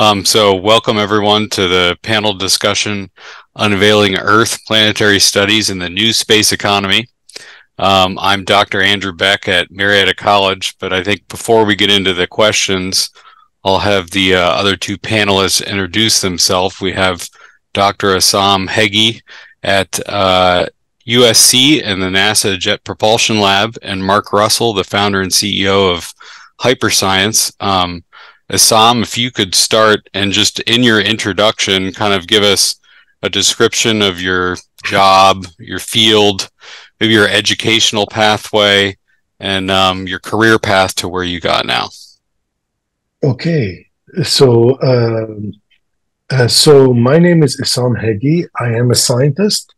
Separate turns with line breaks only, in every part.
Um, so, welcome everyone to the panel discussion Unveiling Earth Planetary Studies in the New Space Economy. Um, I'm Dr. Andrew Beck at Marietta College, but I think before we get into the questions, I'll have the uh, other two panelists introduce themselves. We have Dr. Essam Heggy at uh, USC and the NASA Jet Propulsion Lab, and Mark Russell, the founder and CEO of Hyperscience. Um, Essam, if you could start and just in your introduction, kind of give us a description of your job, your field, maybe your educational pathway, and um, your career path to where you got now.
Okay, so um, uh, so my name is Essam Heggy. I am a scientist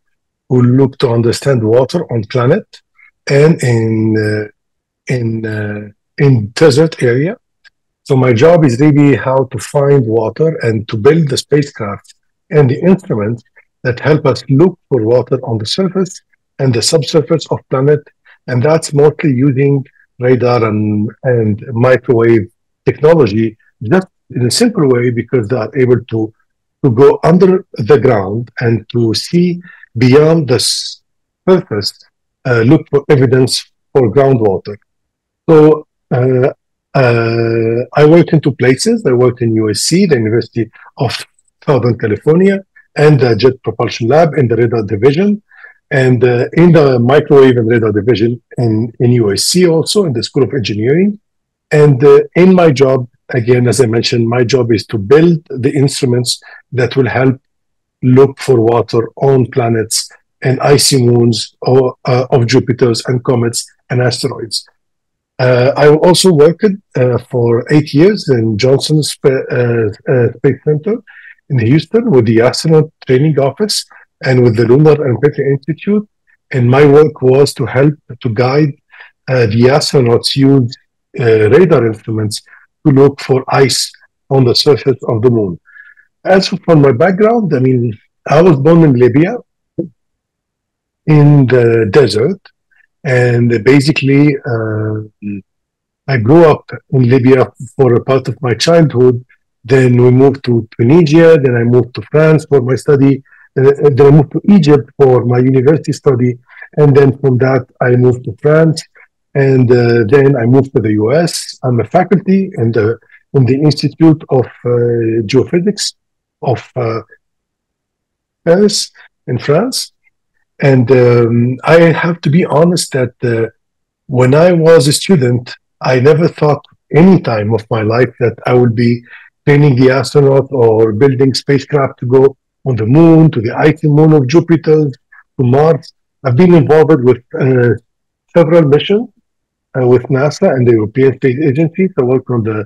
who look to understand water on planet and in uh, in uh, in desert area. So my job is really how to find water and to build the spacecraft and the instruments that help us look for water on the surface and the subsurface of planet. And that's mostly using radar and, and microwave technology, just in a simple way because they are able to, to go under the ground and to see beyond the surface, uh, look for evidence for groundwater. So uh, I work in two places. I work in USC, the University of Southern California, and the Jet Propulsion Lab in the radar division, and uh, in the microwave and radar division in, in USC also in the School of Engineering. And uh, in my job, again, as I mentioned, my job is to build the instruments that will help look for water on planets and icy moons or, uh, of Jupiter's and comets and asteroids. Uh, I also worked uh, for eight years in Johnson uh, uh, Space Center in Houston with the astronaut training office and with the Lunar and Planetary Institute. And my work was to help to guide uh, the astronauts use radar instruments to look for ice on the surface of the moon. As for my background, I mean, I was born in Libya in the desert and basically, uh, I grew up in Libya for a part of my childhood. Then we moved to Tunisia. Then I moved to France for my study. Uh, then I moved to Egypt for my university study. And then from that, I moved to France. And uh, then I moved to the US. I'm a faculty in the, in the Institute of uh, Geophysics of uh, Paris in France. And um, I have to be honest that uh, when I was a student, I never thought any time of my life that I would be training the astronaut or building spacecraft to go on the moon, to the icy moon of Jupiter, to Mars. I've been involved with uh, several missions uh, with NASA and the European Space Agency. I worked on the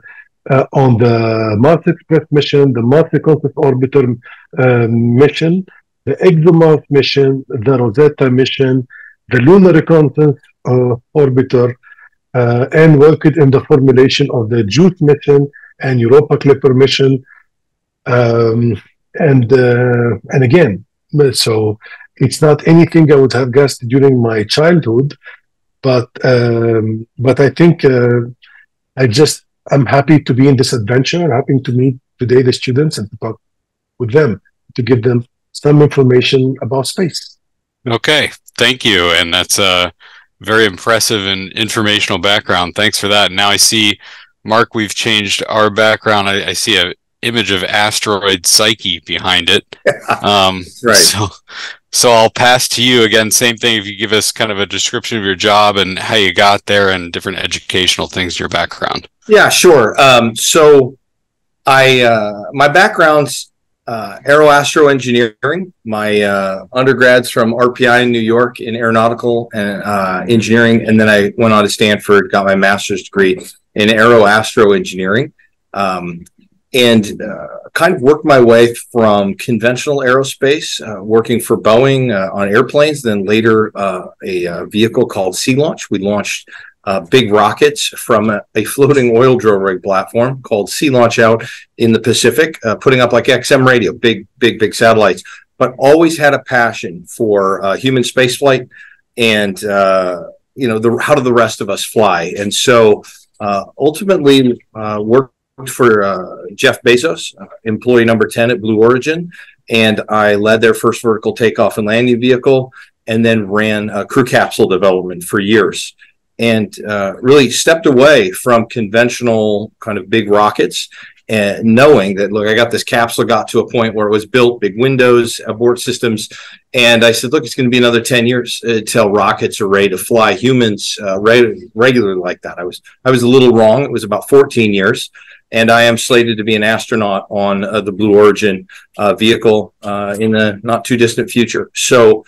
uh, on the Mars Express mission, the Mars Reconnaissance Orbiter um, mission, the ExoMars mission, the Rosetta mission, the Lunar Reconnaissance uh, Orbiter, uh, and worked in the formulation of the JUICE mission and Europa Clipper mission. Um, and uh, and again, so it's not anything I would have guessed during my childhood, but um, but I think uh, I just I'm happy to be in this adventure. Happy to meet today the students and to talk with them to give them some information about space.
Okay, thank you, and that's a very impressive and informational background. Thanks for that. Now I see, Mark, we've changed our background. I, I see a image of asteroid Psyche behind it. Um, right. So, so I'll pass to you again. Same thing. If you give us kind of a description of your job and how you got there, and different educational things in your background.
Yeah, sure. Um, so, I uh, my background's uh, aeroastro engineering. My uh, undergrads from RPI in New York in aeronautical and uh, engineering, and then I went on to Stanford, got my master's degree in aeroastro engineering, um, and uh, kind of worked my way from conventional aerospace, uh, working for Boeing uh, on airplanes, then later a vehicle called Sea Launch. We launched uh, big rockets from a, a, floating oil drill rig platform called Sea Launch out in the Pacific, uh, putting up like XM radio, big, big, big satellites, but always had a passion for uh, human spaceflight and, uh, you know, the, how do the rest of us fly? And so uh, ultimately uh, worked for Jeff Bezos, employee number 10 at Blue Origin, and I led their first vertical takeoff and landing vehicle and then ran crew capsule development for years and uh, really stepped away from conventional kind of big rockets and knowing that look i got this capsule got to a point where it was built big windows abort systems and i said look it's going to be another 10 years until rockets are ready to fly. Humans uh, re- regularly like that. I was i was a little wrong. It was about 14 years and i am slated to be an astronaut on uh, the blue origin uh, vehicle uh, in the not too distant future. So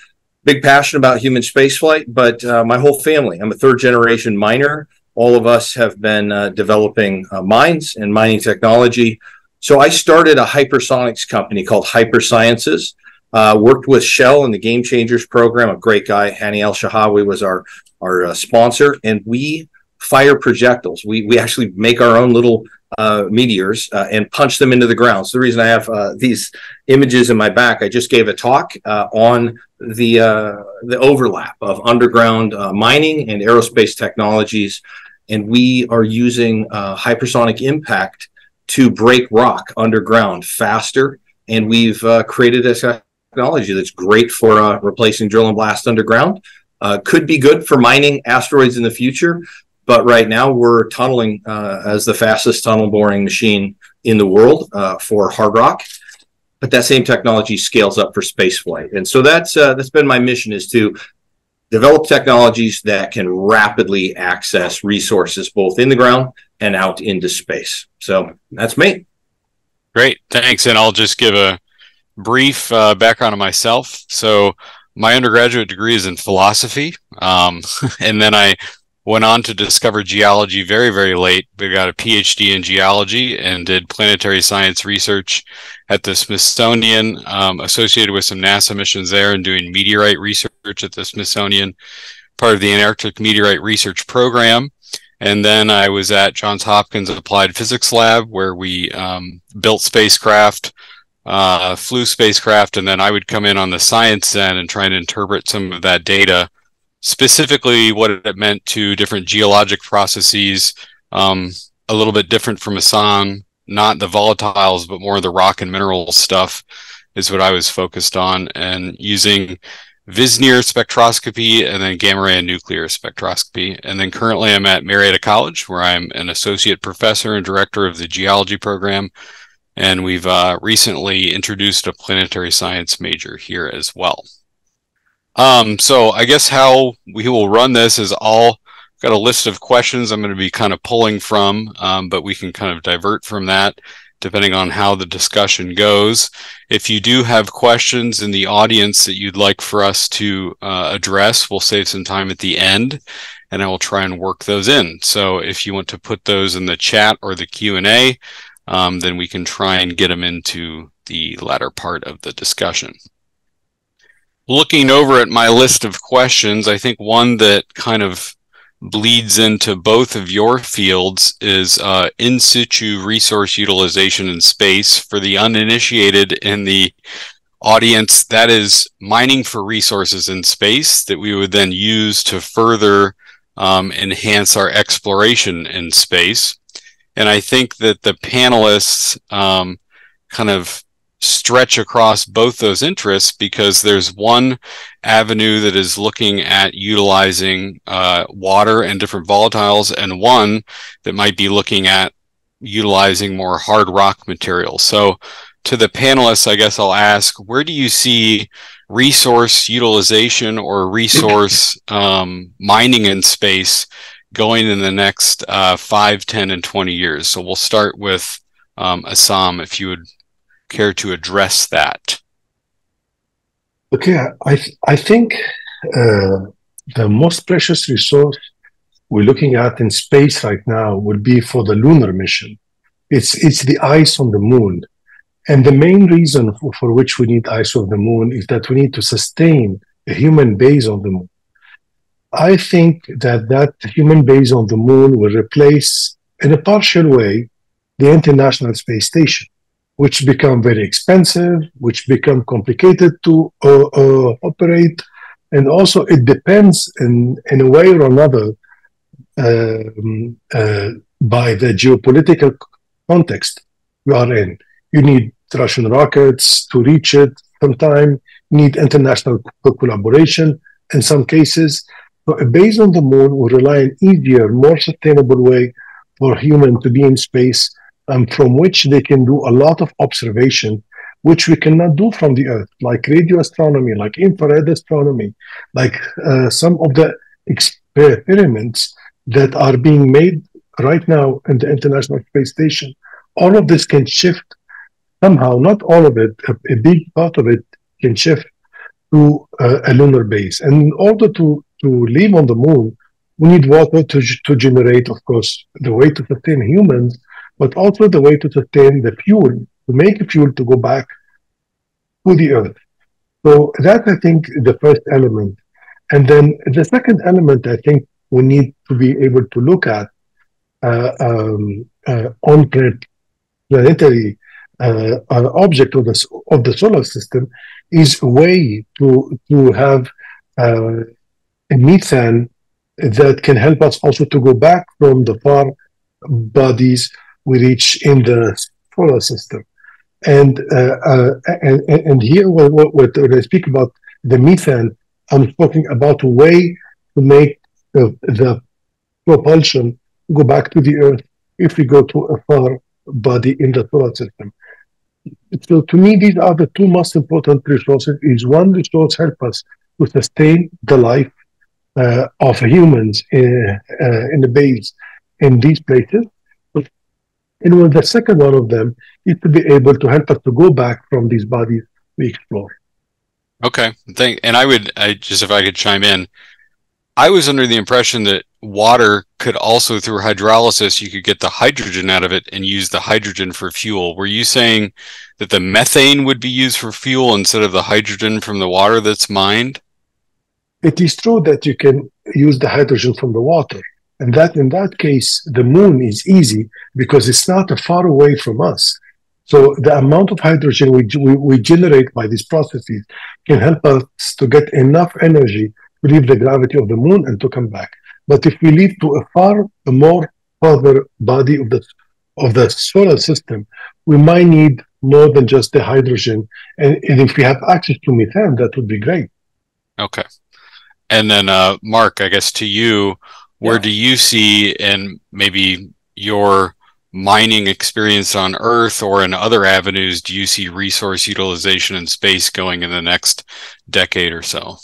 big passion about human spaceflight but uh, my whole family i'm a third generation miner all of us have been uh, developing uh, mines and mining technology. So I started a hypersonics company called Hypersciences. Uh, worked with Shell in the Game Changers program. A great guy, Hani El Shahawi, was our our uh, sponsor, and we fire projectiles. We we actually make our own little uh, meteors uh, and punch them into the ground. So the reason I have uh, these images in my back, I just gave a talk uh, on the uh, the overlap of underground uh, mining and aerospace technologies and we are using hypersonic impact to break rock underground faster. And we've created a technology that's great for replacing drill and blast underground. Could be good for mining asteroids in the future, but right now we're tunneling uh, as the fastest tunnel boring machine in the world uh, for hard rock. But that same technology scales up for spaceflight, and so that's that's been my mission: is to develop technologies that can rapidly access resources both in the ground and out into space. So that's me.
Great, thanks. And I'll just give a brief uh, background of myself. So my undergraduate degree is in philosophy, um, and then I went on to discover geology very, very late. We got a PhD in geology and did planetary science research at the Smithsonian, um, associated with some NASA missions there and doing meteorite research at the Smithsonian, part of the Antarctic Meteorite Research Program. And then I was at Johns Hopkins Applied Physics Lab, where we um, built spacecraft, uh, flew spacecraft, and then I would come in on the science end and try and interpret some of that data specifically what it meant to different geologic processes, um, a little bit different from Essam, not the volatiles, but more of the rock and mineral stuff is what I was focused on and using VisNIR spectroscopy and then gamma ray and nuclear spectroscopy. And then currently I'm at Marietta College where I'm an associate professor and director of the geology program. And we've uh, recently introduced a planetary science major here as well. Um, so I guess how we will run this is all got a list of questions I'm going to be kind of pulling from, um, but we can kind of divert from that depending on how the discussion goes. If you do have questions in the audience that you'd like for us to uh, address, we'll save some time at the end and I will try and work those in. So if you want to put those in the chat or the Q&A, um, then we can try and get them into the latter part of the discussion looking over at my list of questions, I think one that kind of bleeds into both of your fields is uh, in situ resource utilization in space. For the uninitiated in the audience, that is mining for resources in space that we would then use to further um, enhance our exploration in space. And I think that the panelists um, kind of stretch across both those interests because there's one avenue that is looking at utilizing uh, water and different volatiles, and one that might be looking at utilizing more hard rock materials. So, to the panelists, I guess I'll ask where do you see resource utilization or resource um, mining in space going in the next uh, 5, 10, and 20 years? So, we'll start with um, Essam, if you would care to address that?
Okay, I th- I think uh, the most precious resource we're looking at in space right now would be for the lunar mission. It's it's the ice on the moon, and the main reason for, for which we need ice on the moon is that we need to sustain a human base on the moon. I think that that human base on the moon will replace, in a partial way, the International Space Station which become very expensive, which become complicated to uh, uh, operate, and also it depends in in a way or another um, uh, by the geopolitical context we are in. You need Russian rockets to reach it sometime, you need international co- collaboration in some cases. So a base on the moon will rely on easier, more sustainable way for human to be in space um, from which they can do a lot of observation which we cannot do from the earth like radio astronomy like infrared astronomy like uh, some of the experiments that are being made right now in the international space station. All of this can shift somehow not all of it a, a big part of it can shift to uh, a lunar base. And in order to to live on the moon we need water to, to generate of course the way to sustain humans but also the way to sustain the fuel, to make fuel to go back to the earth. So that's, I think, the first element. And then the second element, I think we need to be able to look at uh, um, uh, on planetary uh, object of the, of the solar system is a way to, to have uh, a methane that can help us also to go back from the far bodies we reach in the solar system. And uh, uh, and, and here, when I speak about the methane, I'm talking about a way to make the, the propulsion go back to the Earth if we go to a far body in the solar system. So to me, these are the two most important resources. Is one resource help us to sustain the life uh, of humans in, uh, in the base in these places, and well, the second one of them is to be able to help us to go back from these bodies we explore.
Okay, thank. And I would, I just if I could chime in, I was under the impression that water could also, through hydrolysis, you could get the hydrogen out of it and use the hydrogen for fuel. Were you saying that the methane would be used for fuel instead of the hydrogen from the water that's mined?
It is true that you can use the hydrogen from the water, and that in that case, the moon is easy because it's not far away from us. So the amount of hydrogen we, we, we generate by these processes can help us to get enough energy to leave the gravity of the moon and to come back. But if we leave to a far a more further body of the of the solar system, we might need more than just the hydrogen. And, and if we have access to methane, that would be great.
Okay. And then, uh, Mark, I guess to you, where yeah. do you see in maybe your mining experience on earth or in other avenues do you see resource utilization in space going in the next decade or so?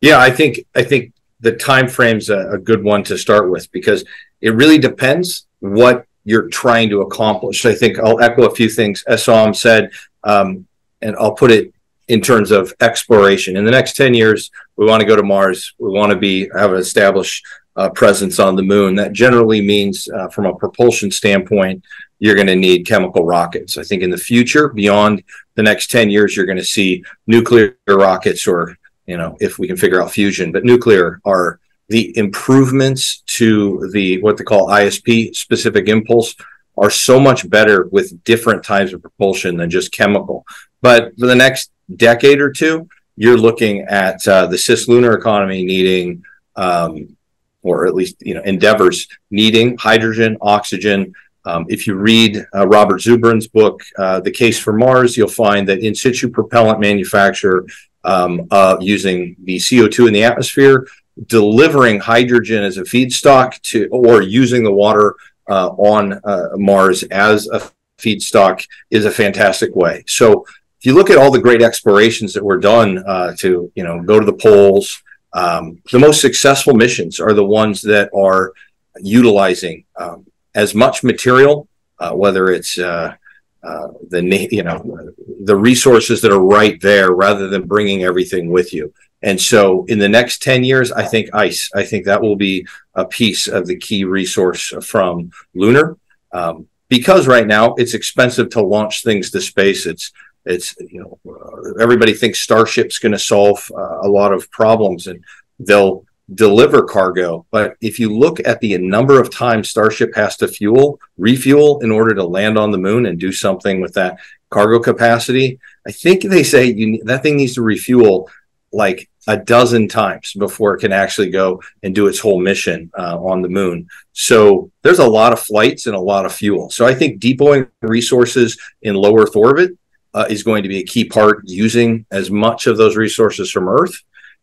Yeah i think i think the time frame's a, a good one to start with because it really depends what you're trying to accomplish. I think i'll echo a few things Essam said um, and i'll put it in terms of exploration. In the next 10 years we want to go to mars. We want to be have an established uh, presence on the moon. That generally means, uh, from a propulsion standpoint, you're going to need chemical rockets. I think in the future, beyond the next 10 years, you're going to see nuclear rockets, or, you know, if we can figure out fusion, but nuclear are the improvements to the what they call ISP specific impulse are so much better with different types of propulsion than just chemical. But for the next decade or two, you're looking at uh, the cislunar economy needing um, or at least you know endeavors needing hydrogen, oxygen. Um, if you read uh, Robert Zubrin's book, uh, The Case for Mars, you'll find that in situ propellant manufacture um, uh, using the CO2 in the atmosphere, delivering hydrogen as a feedstock to, or using the water uh, on uh, Mars as a feedstock is a fantastic way. So if you look at all the great explorations that were done uh, to, you know, go to the poles, um, the most successful missions are the ones that are utilizing um, as much material, uh, whether it's uh, uh, the you know the resources that are right there, rather than bringing everything with you. And so, in the next ten years, I think ice. I think that will be a piece of the key resource from lunar. Um, because right now it's expensive to launch things to space. It's it's you know uh, everybody thinks Starship's going to solve uh, a lot of problems and they'll deliver cargo. But if you look at the number of times Starship has to fuel, refuel in order to land on the moon and do something with that cargo capacity, I think they say you, that thing needs to refuel like a dozen times before it can actually go and do its whole mission uh, on the moon. So there's a lot of flights and a lot of fuel. So I think deploying resources in low Earth orbit uh, is going to be a key part using as much of those resources from Earth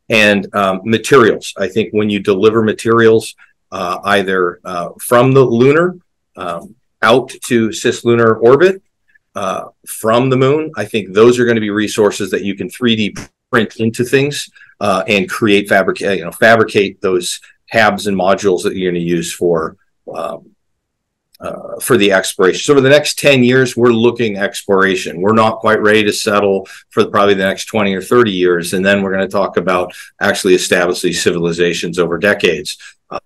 and um, materials. I think when you deliver materials uh, either uh, from the lunar um, out to cislunar orbit uh, from the moon, I think those are going to be resources that you can 3D print into things uh, and create fabricate you know fabricate those tabs and modules that you're going to use for um, uh, for the exploration. So over the next 10 years, we're looking exploration. We're not quite ready to settle for probably the next 20 or 30 years. And then we're going to talk about actually establishing civilizations over decades,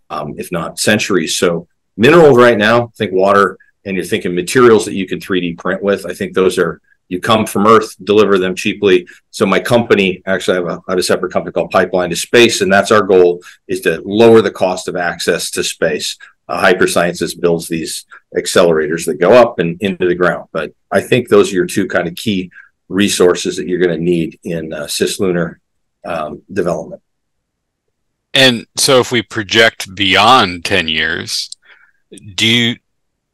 um, if not centuries. So minerals right now, think water, and you're thinking materials that you can 3D print with. I think those are you come from Earth, deliver them cheaply. So my company, actually, I have a, I have a separate company called Pipeline to Space, and that's our goal: is to lower the cost of access to space. Uh, Hypersciences builds these accelerators that go up and into the ground. But I think those are your two kind of key resources that you're going to need in uh, cislunar um, development.
And so, if we project beyond ten years, do you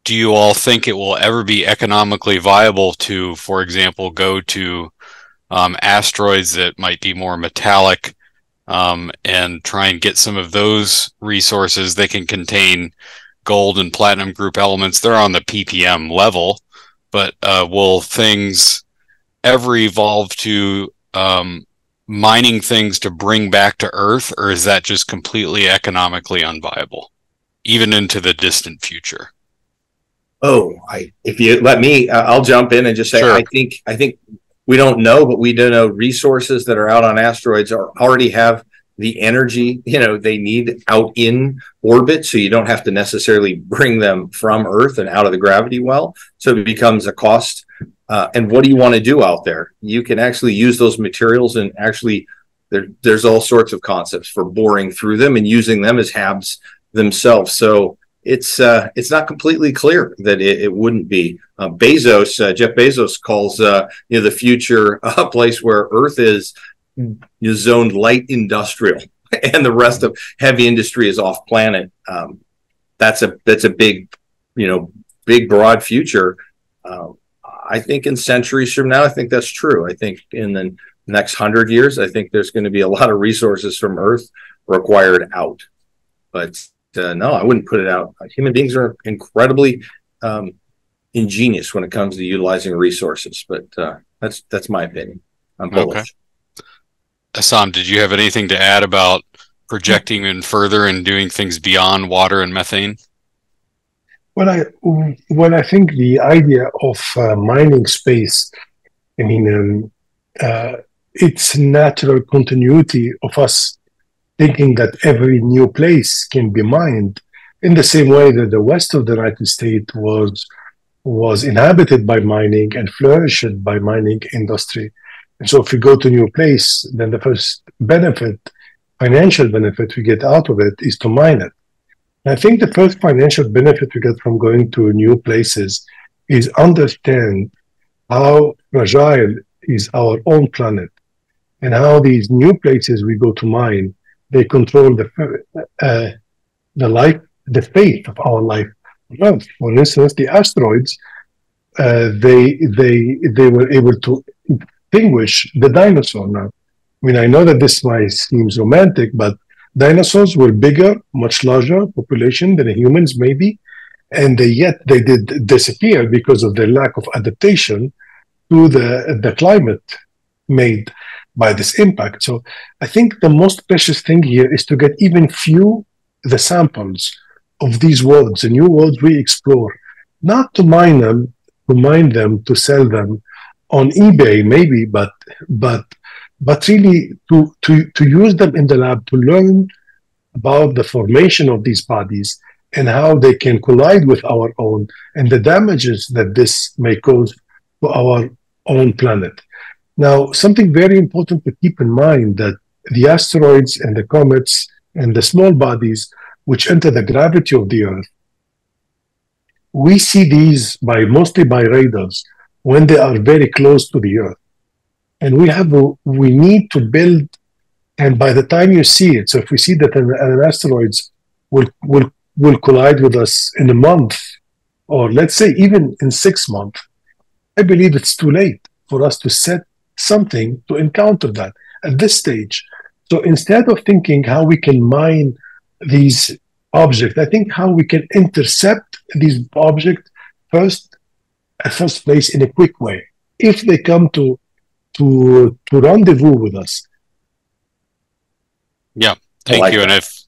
do you all think it will ever be economically viable to, for example, go to um, asteroids that might be more metallic um, and try and get some of those resources? They can contain gold and platinum group elements. They're on the ppm level, but uh, will things ever evolve to um, mining things to bring back to Earth, or is that just completely economically unviable, even into the distant future?
Oh, I if you let me, uh, I'll jump in and just say sure. I think I think we don't know, but we do know resources that are out on asteroids are already have the energy you know they need out in orbit so you don't have to necessarily bring them from earth and out of the gravity well. So it becomes a cost. Uh, and what do you want to do out there? You can actually use those materials and actually there, there's all sorts of concepts for boring through them and using them as habs themselves. So it's uh, it's not completely clear that it, it wouldn't be. Uh, Bezos, uh, Jeff Bezos, calls uh, you know the future a place where Earth is zoned light industrial, and the rest of heavy industry is off planet. Um, that's a that's a big, you know, big broad future. Um, I think in centuries from now, I think that's true. I think in the next hundred years, I think there's going to be a lot of resources from Earth required out. But uh, no, I wouldn't put it out. Human beings are incredibly um, ingenious when it comes to utilizing resources, but uh, that's that's my opinion. I'm bullish. Okay.
Essam, did you have anything to add about projecting in further and doing things beyond water and methane?
Well, I well, I think the idea of uh, mining space, I mean, um, uh, it's natural continuity of us thinking that every new place can be mined in the same way that the west of the United States was was inhabited by mining and flourished by mining industry. And so if we go to a new place, then the first benefit, financial benefit we get out of it is to mine it. And I think the first financial benefit we get from going to new places is understand how fragile is our own planet and how these new places we go to mine they control the uh, the life, the fate of our life on For instance, the asteroids, uh, they they they were able to extinguish the dinosaur. Now, I mean, I know that this might seems romantic, but dinosaurs were bigger, much larger population than humans, maybe, and they, yet they did disappear because of their lack of adaptation to the the climate made by this impact. So I think the most precious thing here is to get even few the samples of these worlds, the new worlds we explore, not to mine them, to mine them, to sell them on eBay maybe, but but but really to to to use them in the lab to learn about the formation of these bodies and how they can collide with our own and the damages that this may cause to our own planet. Now, something very important to keep in mind that the asteroids and the comets and the small bodies which enter the gravity of the Earth, we see these by mostly by radars when they are very close to the Earth. And we have a, we need to build And by the time you see it, so if we see that an, an asteroids will, will, will collide with us in a month, or let's say even in six months, I believe it's too late for us to set something to encounter that at this stage. So instead of thinking how we can mine these objects, I think how we can intercept these objects first, at first place in a quick way. If they come to to to rendezvous with us.
Yeah, thank like you. That. And if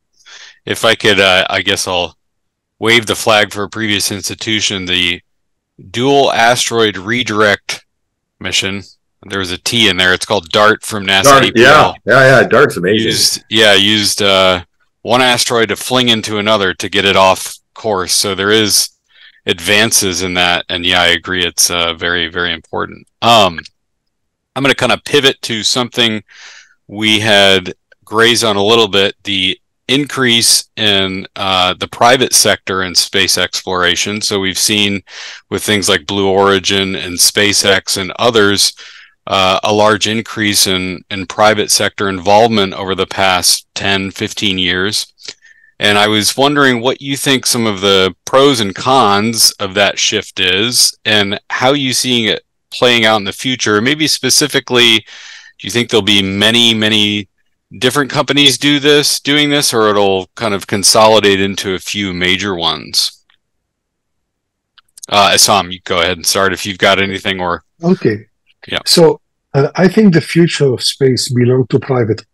if I could, uh, I guess I'll wave the flag for a previous institution. The dual asteroid redirect mission. There was a T in there. It's called DART from NASA.
DART, yeah, yeah, yeah. DART's amazing.
Used, yeah, used uh, one asteroid to fling into another to get it off course. So there is advances in that, and yeah, I agree. It's uh, very, very important. Um, I'm going to kind of pivot to something we had grazed on a little bit: the increase in uh, the private sector in space exploration. So we've seen with things like Blue Origin and SpaceX and others uh, a large increase in, in private sector involvement over the past 10, 15 years. And I was wondering what you think some of the pros and cons of that shift is and how you seeing it playing out in the future. Maybe specifically, do you think there'll be many, many different companies do this, doing this, or it'll kind of consolidate into a few major ones? Uh, Essam, you go ahead and start if you've got anything or.
Okay. Yeah. So uh, I think the future of space belongs to private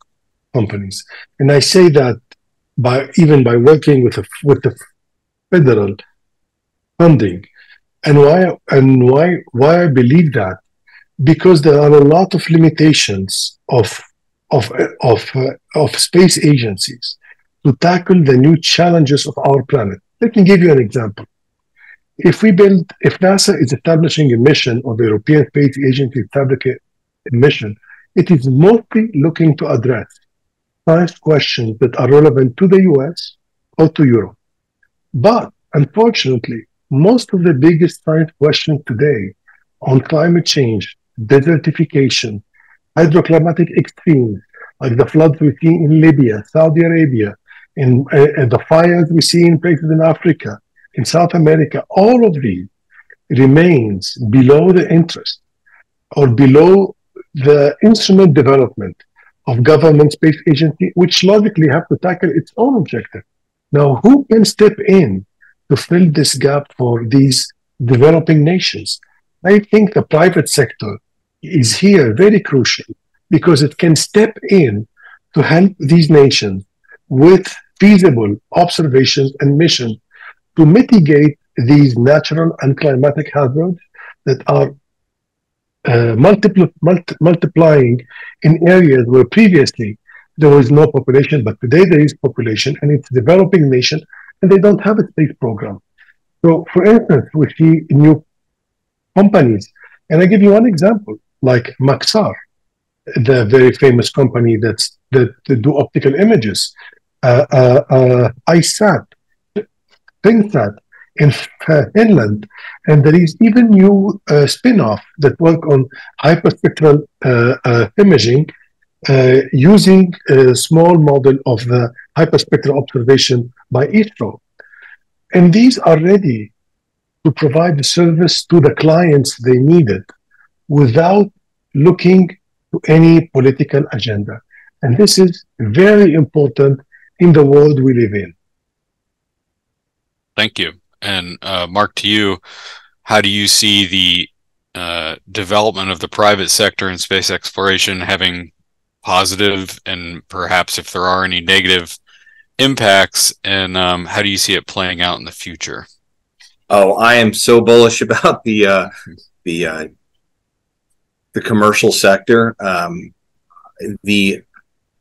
companies, and I say that by even by working with a, with the federal funding, and why and why why I believe that because there are a lot of limitations of of of uh, of space agencies to tackle the new challenges of our planet. Let me give you an example. If we build, if NASA is establishing a mission, or the European Space Agency establishing a mission, it is mostly looking to address science questions that are relevant to the US or to Europe. But unfortunately, most of the biggest science questions today on climate change, desertification, hydroclimatic extremes, like the floods we see in Libya, Saudi Arabia, and, uh, the fires we see in places in Africa, in South America, all of these remains below the interest or below the instrument development of government space agency, which logically have to tackle its own objective. Now, who can step in to fill this gap for these developing nations? I think the private sector is here very crucial because it can step in to help these nations with feasible observations and missions to mitigate these natural and climatic hazards that are uh, multiply, multi, multiplying in areas where previously there was no population, but today there is population and it's developing nation and they don't have a space program. So, for instance, we see new companies, and I give you one example like Maxar, the very famous company that's that, that do optical images, uh, uh, uh, ICESat, ThinSat in Finland, and there is even new uh, spin-off that work on hyperspectral uh, uh, imaging uh, using a small model of the hyperspectral observation by ISRO. And these are ready to provide the service to the clients they needed without looking to any political agenda. And this is very important in the world we live in.
Thank you. And uh, Mark, to you, how do you see the uh, development of the private sector in space exploration having positive and perhaps if there are any negative impacts and um, how do you see it playing out in the future
oh i am so bullish about the uh, the uh, the commercial sector. Um, the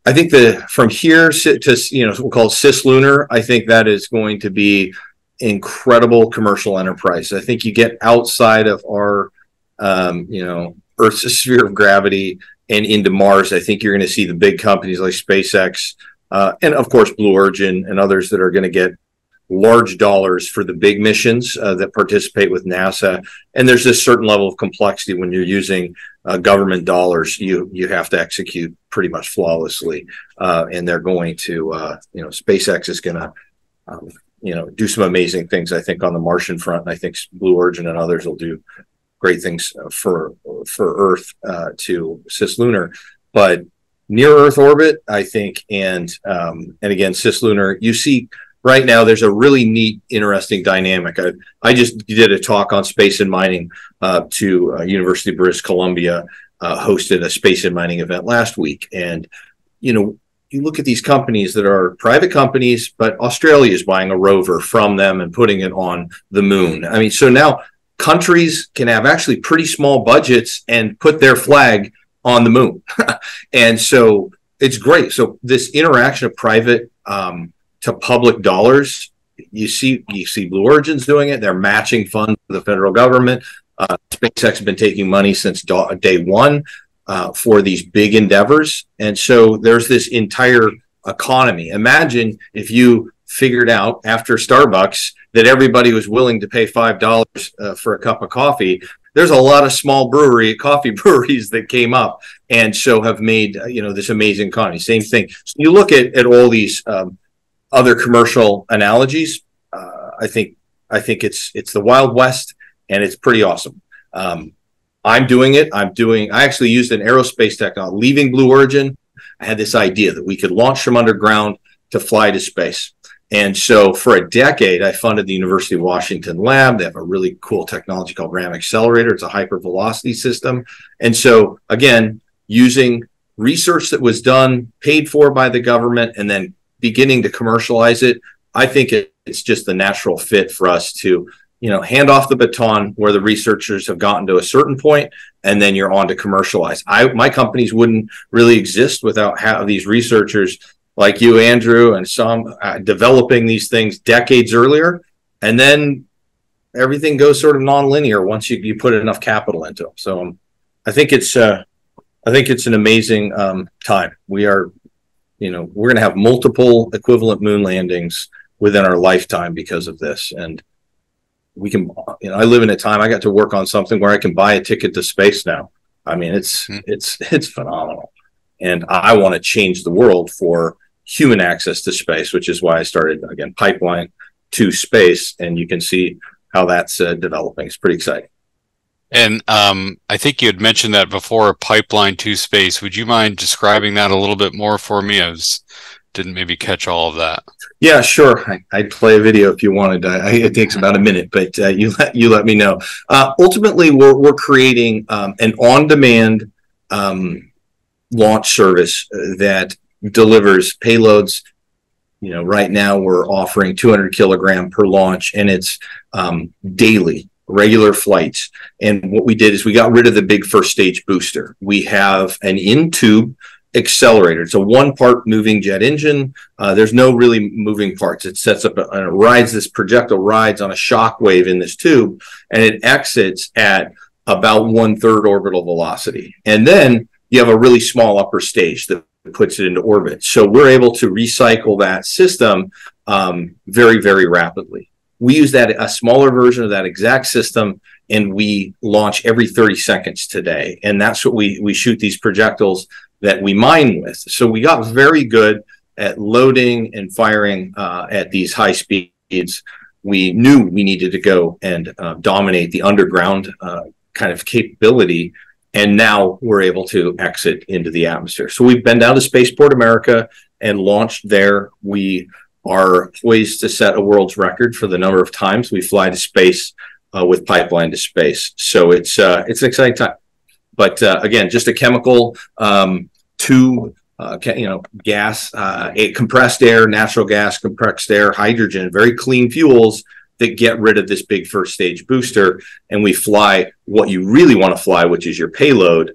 I think the from here to you know we'll call cislunar. I think that is going to be incredible commercial enterprise. I think you get outside of our um, you know Earth's sphere of gravity and into Mars. I think you're going to see the big companies like SpaceX uh, and of course Blue Origin and others that are going to get large dollars for the big missions uh, that participate with NASA. And there's this certain level of complexity when you're using uh, government dollars. You you have to execute pretty much flawlessly, uh, and they're going to uh, you know SpaceX is going to um, you know do some amazing things. I think on the Martian front, and I think Blue Origin and others will do great things for for Earth uh, to cislunar, but near Earth orbit, I think, and um, and again cislunar, you see right now there's a really neat, interesting dynamic. I, I just did a talk on space and mining uh, to uh, University of British Columbia, uh, hosted a space and mining event last week, and you know you look at these companies that are private companies, but Australia is buying a rover from them and putting it on the moon. I mean, so now countries can have actually pretty small budgets and put their flag on the moon. and so it's great. So this interaction of private um, to public dollars, you see, you see Blue Origin's doing it. They're matching funds for the federal government. Uh, SpaceX has been taking money since day one uh, for these big endeavors, and so there's this entire economy. Imagine if you figured out after Starbucks that everybody was willing to pay five dollars uh, for a cup of coffee. There's a lot of small brewery coffee breweries that came up and so have made uh, you know this amazing economy. Same thing. So you look at, at all these um, other commercial analogies uh, i think i think it's it's the wild west and it's pretty awesome. Um, i'm doing it i'm doing i actually used an aerospace technology uh, leaving blue origin i had this idea that we could launch from underground to fly to space and so for a decade, I funded the University of Washington lab. They have a really cool technology called RAM Accelerator. It's a hypervelocity system. And so again, using research that was done, paid for by the government, and then beginning to commercialize it, I think it, it's just the natural fit for us to, you know, hand off the baton where the researchers have gotten to a certain point, and then you're on to commercialize. I my companies wouldn't really exist without these researchers like you, Andrew, and some uh, developing these things decades earlier, and then everything goes sort of nonlinear once you, you put enough capital into them. So um, I think it's uh, I think it's an amazing um, time. We are, you know, we're going to have multiple equivalent moon landings within our lifetime because of this, and we can. You know, I live in a time I got to work on something where I can buy a ticket to space now. I mean, it's mm-hmm. it's it's phenomenal, and I want to change the world for human access to space, which is why I started again pipeline to space, and you can see how that's uh, developing. It's pretty exciting.
And um, I think you had mentioned that before, pipeline to space. Would you mind describing that a little bit more for me? I was didn't maybe catch all of that.
Yeah, sure. I, would play a video if you wanted. I, it takes about a minute, but uh, you let you let me know. Uh, ultimately, we're we're creating um, an on-demand um, launch service that delivers payloads. You know, right now we're offering 200 kilogram per launch, and it's um, daily, regular flights. And what we did is we got rid of the big first stage booster. We have an in tube accelerator. It's a one part moving jet engine. Uh, there's no really moving parts. It sets up and it rides this projectile rides on a shock wave in this tube, and it exits at about one third orbital velocity. And then you have a really small upper stage that puts it into orbit. So we're able to recycle that system um, very, very rapidly. We use that a smaller version of that exact system, and we launch every 30 seconds today. And that's what we we shoot these projectiles that we mine with. So we got very good at loading and firing uh, at these high speeds. We knew we needed to go and uh, dominate the underground uh, kind of capability and now we're able to exit into the atmosphere. So we've been down to Spaceport America and launched there. We are poised to set a world's record for the number of times we fly to space uh, with pipeline to space. So it's uh, it's an exciting time. But uh, again, just a chemical um, tube, uh, you know, gas, uh, compressed air, natural gas, compressed air, hydrogen, very clean fuels that get rid of this big first stage booster and we fly what you really want to fly, which is your payload,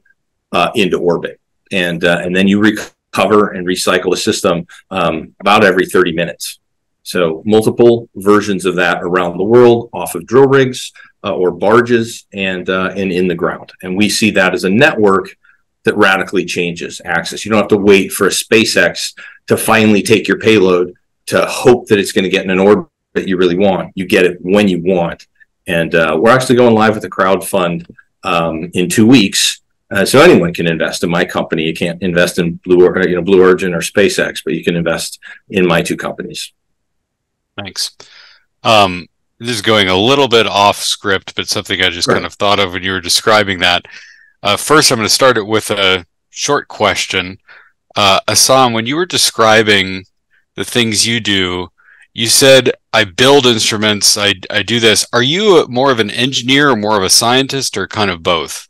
uh, into orbit. And, uh, and then you recover and recycle the system um, about every 30 minutes. So multiple versions of that around the world off of drill rigs uh, or barges and, uh, and in the ground. And we see that as a network that radically changes access. You don't have to wait for a SpaceX to finally take your payload to hope that it's going to get in an orbit that you really want. You get it when you want. And uh, we're actually going live with a crowd fund um, in two weeks. Uh, so anyone can invest in my company. You can't invest in Blue, or, you know, Blue Origin or SpaceX, but you can invest in my two companies.
Thanks. Um, this is going a little bit off script, but something I just right. kind of thought of when you were describing that. Uh, first, I'm going to start it with a short question. Uh, Essam, when you were describing the things you do, you said I build instruments, I, I do this. Are you more of an engineer or more of a scientist or kind of both?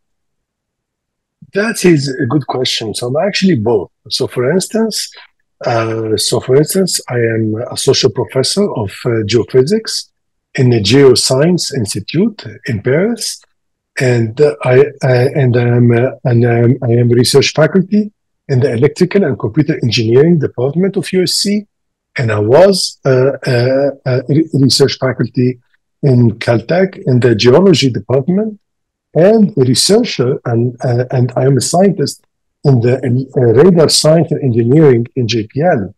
That is a good question. So I'm actually both. So for instance, uh, so for instance, I am a social professor of uh, geophysics in the Geoscience Institute in Paris, and uh, I, and I am and um, I am research faculty in the electrical and computer engineering department of USC and I was a, a, a research faculty in Caltech in the geology department and a researcher and, uh, and I am a scientist in the uh, radar science and engineering in JPL.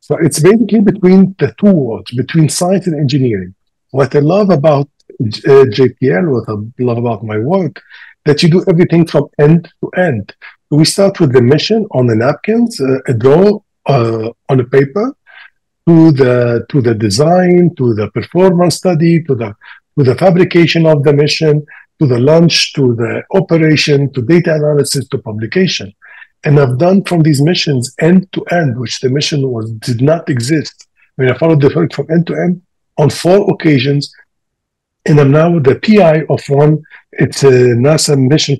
So it's basically between the two worlds, between science and engineering. What I love about uh, JPL, what I love about my work, that you do everything from end to end. We start with the mission on the napkins, uh, a draw uh, on a paper, to the to the design, to the performance study, to the to the fabrication of the mission, to the launch, to the operation, to data analysis, to publication. And I've done from these missions end to end, which the mission was did not exist. I mean, I followed the work from end to end on four occasions, and I'm now the PI of one. It's a NASA mission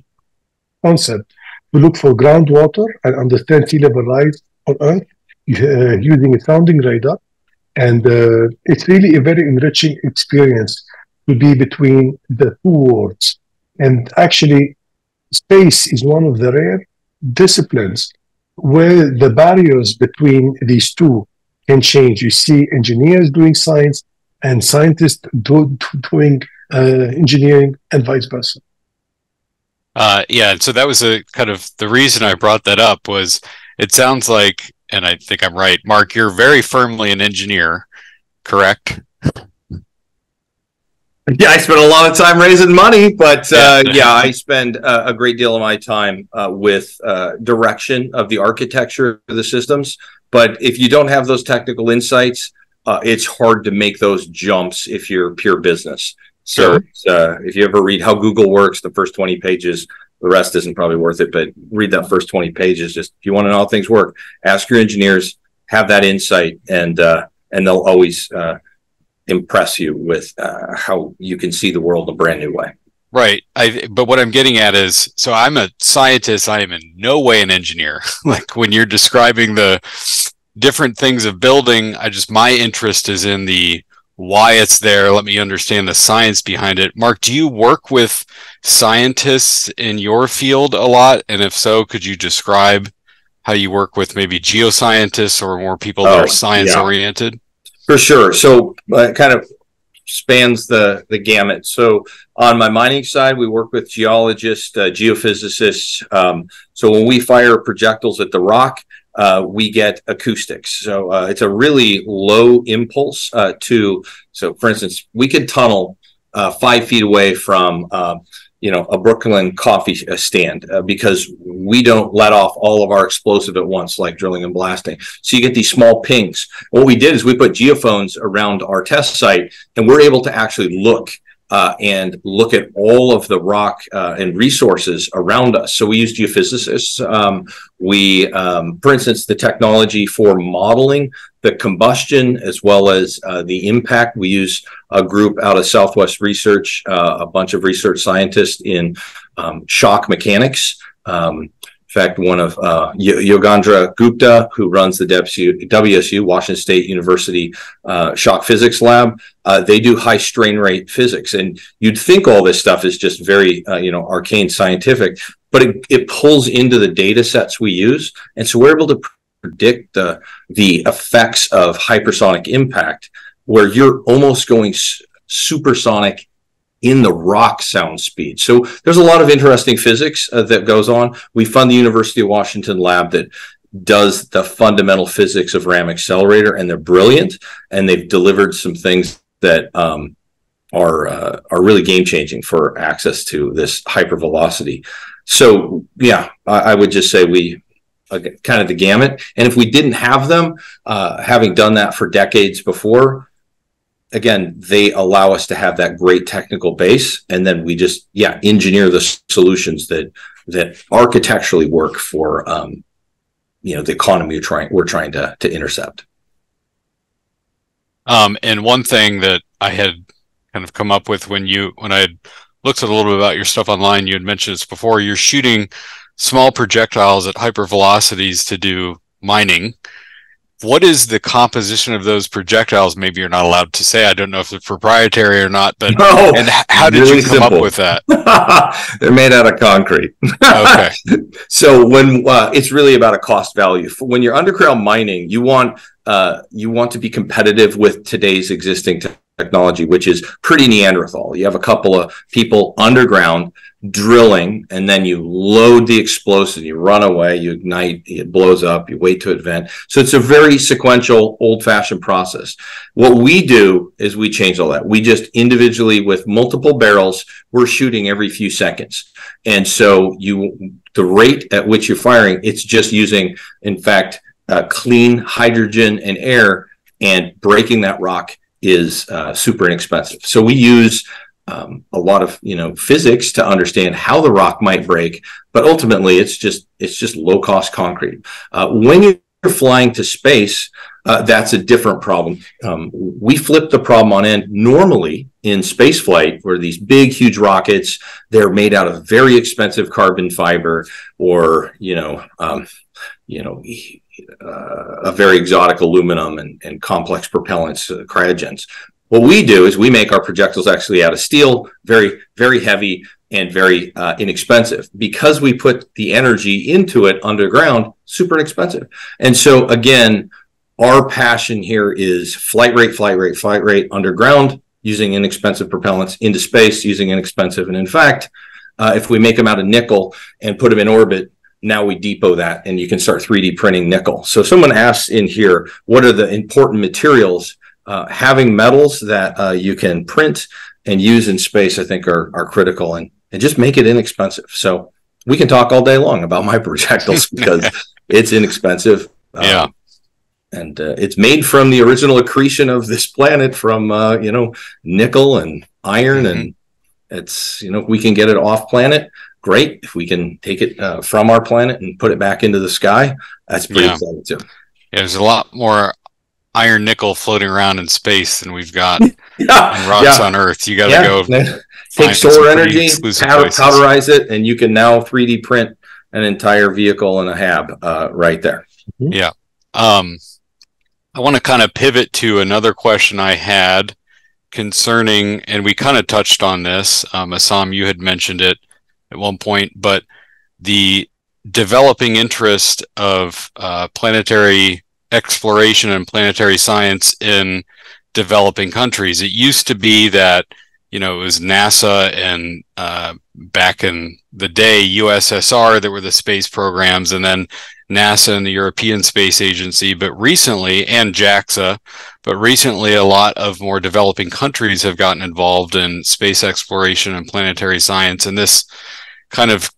concept to look for groundwater and understand sea level rise on Earth uh, using a sounding radar. And uh, it's really a very enriching experience to be between the two worlds. And actually, space is one of the rare disciplines where the barriers between these two can change. You see engineers doing science and scientists do, doing uh, engineering and vice versa.
Uh, yeah, so that was a kind of the reason I brought that up was it sounds like and I think I'm right. Mark, you're very firmly an engineer, correct?
Yeah, I spend a lot of time raising money, but uh, yeah, I spend uh, a great deal of my time uh, with uh, direction of the architecture of the systems. But if you don't have those technical insights, uh, it's hard to make those jumps if you're pure business. So. Uh, if you ever read how Google works, the first 20 pages the rest isn't probably worth it, but read that first 20 pages. Just if you want to know how things work, ask your engineers, have that insight, and uh, and they'll always uh, impress you with uh, how you can see the world a brand new way.
Right. I but what I'm getting at is so I'm a scientist, I am in no way an engineer. like when you're describing the different things of building, I just my interest is in the why it's there. Let me understand the science behind it. Mark, do you work with scientists in your field a lot? And if so, could you describe how you work with maybe geoscientists or more people that oh, are science yeah. oriented?
For sure. So uh, kind of spans the the gamut. So on my mining side, we work with geologists, uh, geophysicists. Um, so when we fire projectiles at the rock, uh, we get acoustics. So uh, it's a really low impulse uh, to. So for instance, we could tunnel uh, five feet away from. Uh, you know, a Brooklyn coffee stand because we don't let off all of our explosive at once, like drilling and blasting. So you get these small pings. What we did is we put geophones around our test site, and we're able to actually look uh, and look at all of the rock uh, and resources around us. So we use geophysicists. Um, we, um, for instance, the technology for modeling the combustion as well as uh, the impact. We use a group out of Southwest Research, uh, a bunch of research scientists in um, shock mechanics. Um, in fact, one of uh, Yogendra Gupta, who runs the WSU, Washington State University uh, Shock Physics Lab, uh, they do high strain rate physics. And you'd think all this stuff is just very, uh, you know, arcane scientific, but it, it pulls into the data sets we use. And so we're able to predict the, the effects of hypersonic impact where you're almost going supersonic in the rock sound speed. So there's a lot of interesting physics uh, that goes on. We fund the University of Washington lab that does the fundamental physics of RAM accelerator, and they're brilliant. And they've delivered some things that um, are uh, are really game changing for access to this hypervelocity. So yeah, I, I would just say we kind of the gamut. And if we didn't have them, uh, having done that for decades before, again, they allow us to have that great technical base, and then we just yeah engineer the solutions that that architecturally work for um, you know the economy we're trying we're trying to to intercept.
Um, and one thing that I had kind of come up with when you when I had looked at a little bit about your stuff online, you had mentioned this before. You're shooting small projectiles at hyper velocities to do mining. What is the composition of those projectiles? Maybe you're not allowed to say. I don't know if it's proprietary or not, but no, and how did really you come simple. up with that?
They're made out of concrete. okay. so when uh, it's really about a cost value. When you're underground mining, you want uh, you want to be competitive with today's existing technology, which is pretty Neanderthal. You have a couple of people underground drilling, and then you load the explosive, you run away, you ignite, it blows up, you wait to vent. So it's a very sequential, old fashioned process. What we do is we change all that. We just individually, with multiple barrels, we're shooting every few seconds. And so you, the rate at which you're firing, it's just using, in fact, uh, clean hydrogen and air and breaking that rock is uh, super inexpensive. So we use um, a lot of you know physics to understand how the rock might break, but ultimately it's just it's just low cost concrete. Uh, when you're flying to space, uh, that's a different problem. Um, we flip the problem on end. Normally in space flight, where these big, huge rockets, they're made out of very expensive carbon fiber, or you know, um, you know, uh, a very exotic aluminum and, and complex propellants, uh, cryogens. What we do is we make our projectiles actually out of steel, very, very heavy and very uh, inexpensive because we put the energy into it underground, super inexpensive. And so again, our passion here is flight rate, flight rate, flight rate underground using inexpensive propellants into space using inexpensive. And in fact, uh, if we make them out of nickel and put them in orbit, now we depot that and you can start 3D printing nickel. So someone asks in here, what are the important materials? Uh, having metals that uh, you can print and use in space, I think are, are critical and, and just make it inexpensive. So we can talk all day long about my projectiles because it's inexpensive.
Um, yeah.
And uh, it's made from the original accretion of this planet from, uh, you know, nickel and iron. Mm-hmm. And it's, you know, if we can get it off planet great. If we can take it uh, from our planet and put it back into the sky, that's pretty yeah. exciting too.
Yeah, there's a lot more iron nickel floating around in space than we've got yeah, rocks yeah. on Earth. You got to yeah.
go take solar energy, powder, powderize it, and you can now 3D print an entire vehicle and a hab uh, right there.
Mm-hmm. Yeah. Um, I want to kind of pivot to another question I had concerning, and we kind of touched on this. Um, Essam, you had mentioned it at one point, but the developing interest of uh, planetary exploration and planetary science in developing countries. It used to be that you know it was NASA and uh, back in the day USSR that were the space programs, and then NASA and the European Space Agency. But recently, and JAXA, but recently, a lot of more developing countries have gotten involved in space exploration and planetary science, and this kind of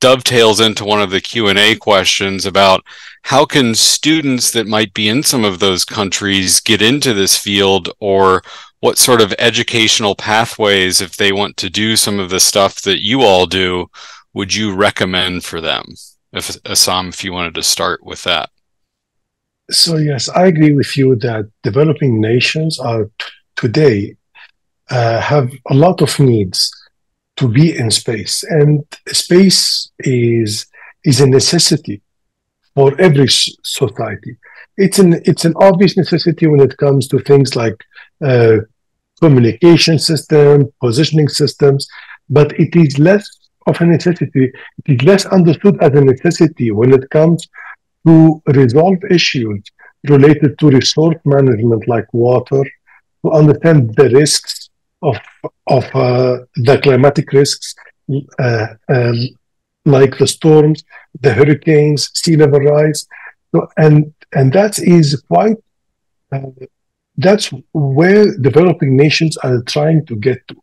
dovetails into one of the Q&A questions about how can students that might be in some of those countries get into this field or what sort of educational pathways if they want to do some of the stuff that you all do would you recommend for them? If Essam if you wanted to start with that.
So yes I agree with you that developing nations are t- today uh, have a lot of needs to be in space. And space is is a necessity for every society. It's an it's an obvious necessity when it comes to things like uh, communication system, positioning systems, but it is less of a necessity. It is less understood as a necessity when it comes to resolve issues related to resource management like water, to understand the risks of of uh, the climatic risks, uh, um, like the storms, the hurricanes, sea level rise, so, and and that is quite uh, that's where developing nations are trying to get to,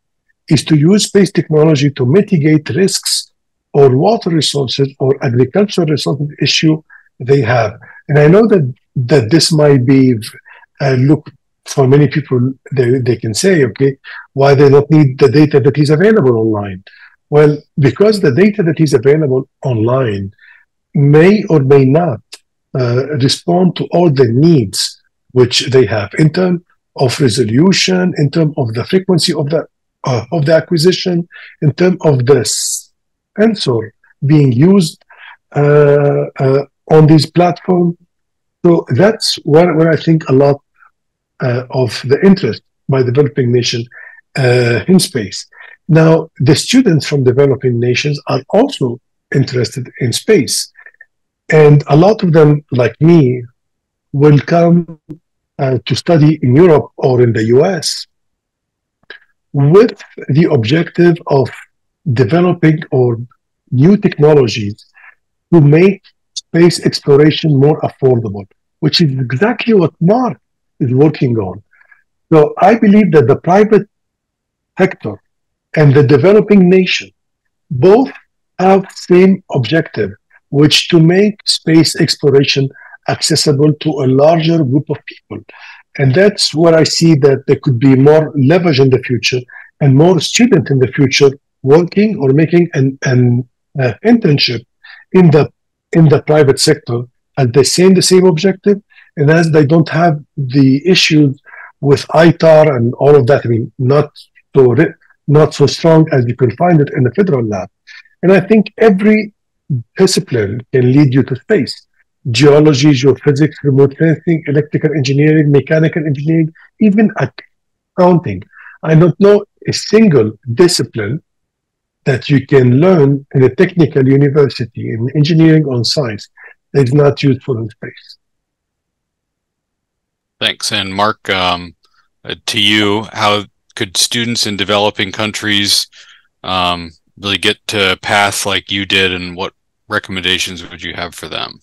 is to use space technology to mitigate risks or water resources or agricultural resources issue they have. And I know that that this might be uh, look for many people they, they can say okay why they don't need the data that is available online well because the data that is available online may or may not uh, respond to all the needs which they have in terms of resolution in terms of the frequency of the uh, of the acquisition in terms of the sensor being used uh, uh on this platform so that's where, where I think a lot uh, of the interest by developing nations uh, in space. Now, the students from developing nations are also interested in space. And a lot of them, like me, will come uh, to study in Europe or in the US with the objective of developing or new technologies to make space exploration more affordable, which is exactly what Mark is working on. So I believe that the private sector and the developing nation both have same objective, which to make space exploration accessible to a larger group of people. And that's where I see that there could be more leverage in the future and more students in the future working or making an, an uh, internship in the in the private sector and they same the same objective and as they don't have the issues with ITAR and all of that, I mean, not so not so strong as you can find it in the federal lab. And I think every discipline can lead you to space. Geology, geophysics, remote sensing, electrical engineering, mechanical engineering, even accounting. I don't know a single discipline that you can learn in a technical university in engineering or science that is not useful in space.
Thanks. And Mark, um, uh, to you, how could students in developing countries um, really get to a path like you did, and what recommendations would you have for them?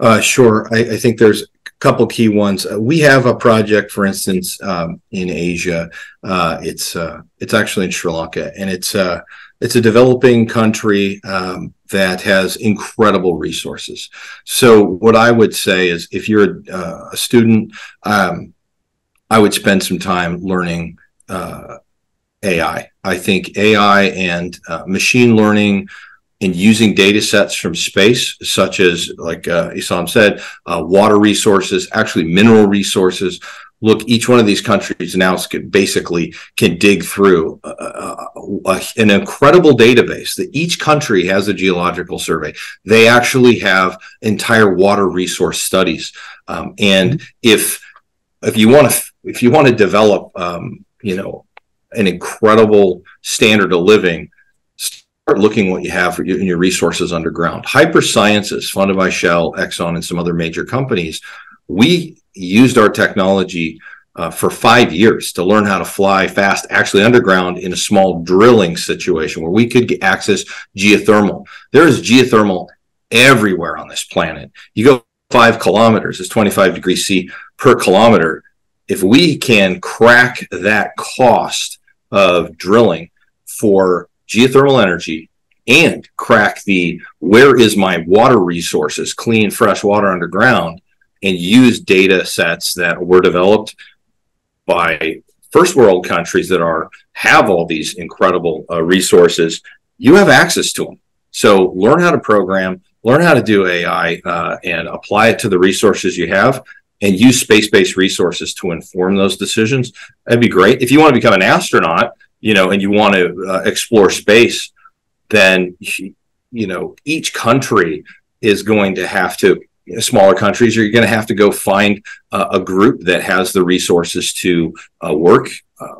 Uh, sure. I, I, think there's a couple key ones. Uh, we have a project, for instance, um, in Asia. Uh, it's uh, it's actually in Sri Lanka, and it's uh, it's a developing country um, that has incredible resources. So, what I would say is, if you're a, uh, a student, um, I would spend some time learning AI. I think AI and machine learning and using data sets from space, such as, like uh, said, uh, water resources, actually mineral resources, look each one of these countries now basically can dig through a, a, an incredible database that each country has a geological survey. They actually have entire water resource studies. Um, and if if you want to if you want to develop um, you know an incredible standard of living looking what you have in your resources underground HyperSciences funded by shell exxon and some other major companies we used our technology uh, for five years to learn how to fly fast, actually underground in a small drilling situation where we could access geothermal. There is geothermal everywhere on this planet. You go five kilometers, it's 25 degrees C per kilometer. If we can crack that cost of drilling for geothermal energy and crack the where is my water resources, clean, fresh water underground, and use data sets that were developed by first world countries that are have all these incredible uh, resources you have access to them so learn how to program learn how to do ai uh, and apply it to the resources you have and use space-based resources to inform those decisions. That'd be great. If you want to become an astronaut you know and you want to uh, explore space then you know each country is going to have to smaller countries, you're going to have to go find uh, a group that has the resources to uh, work uh,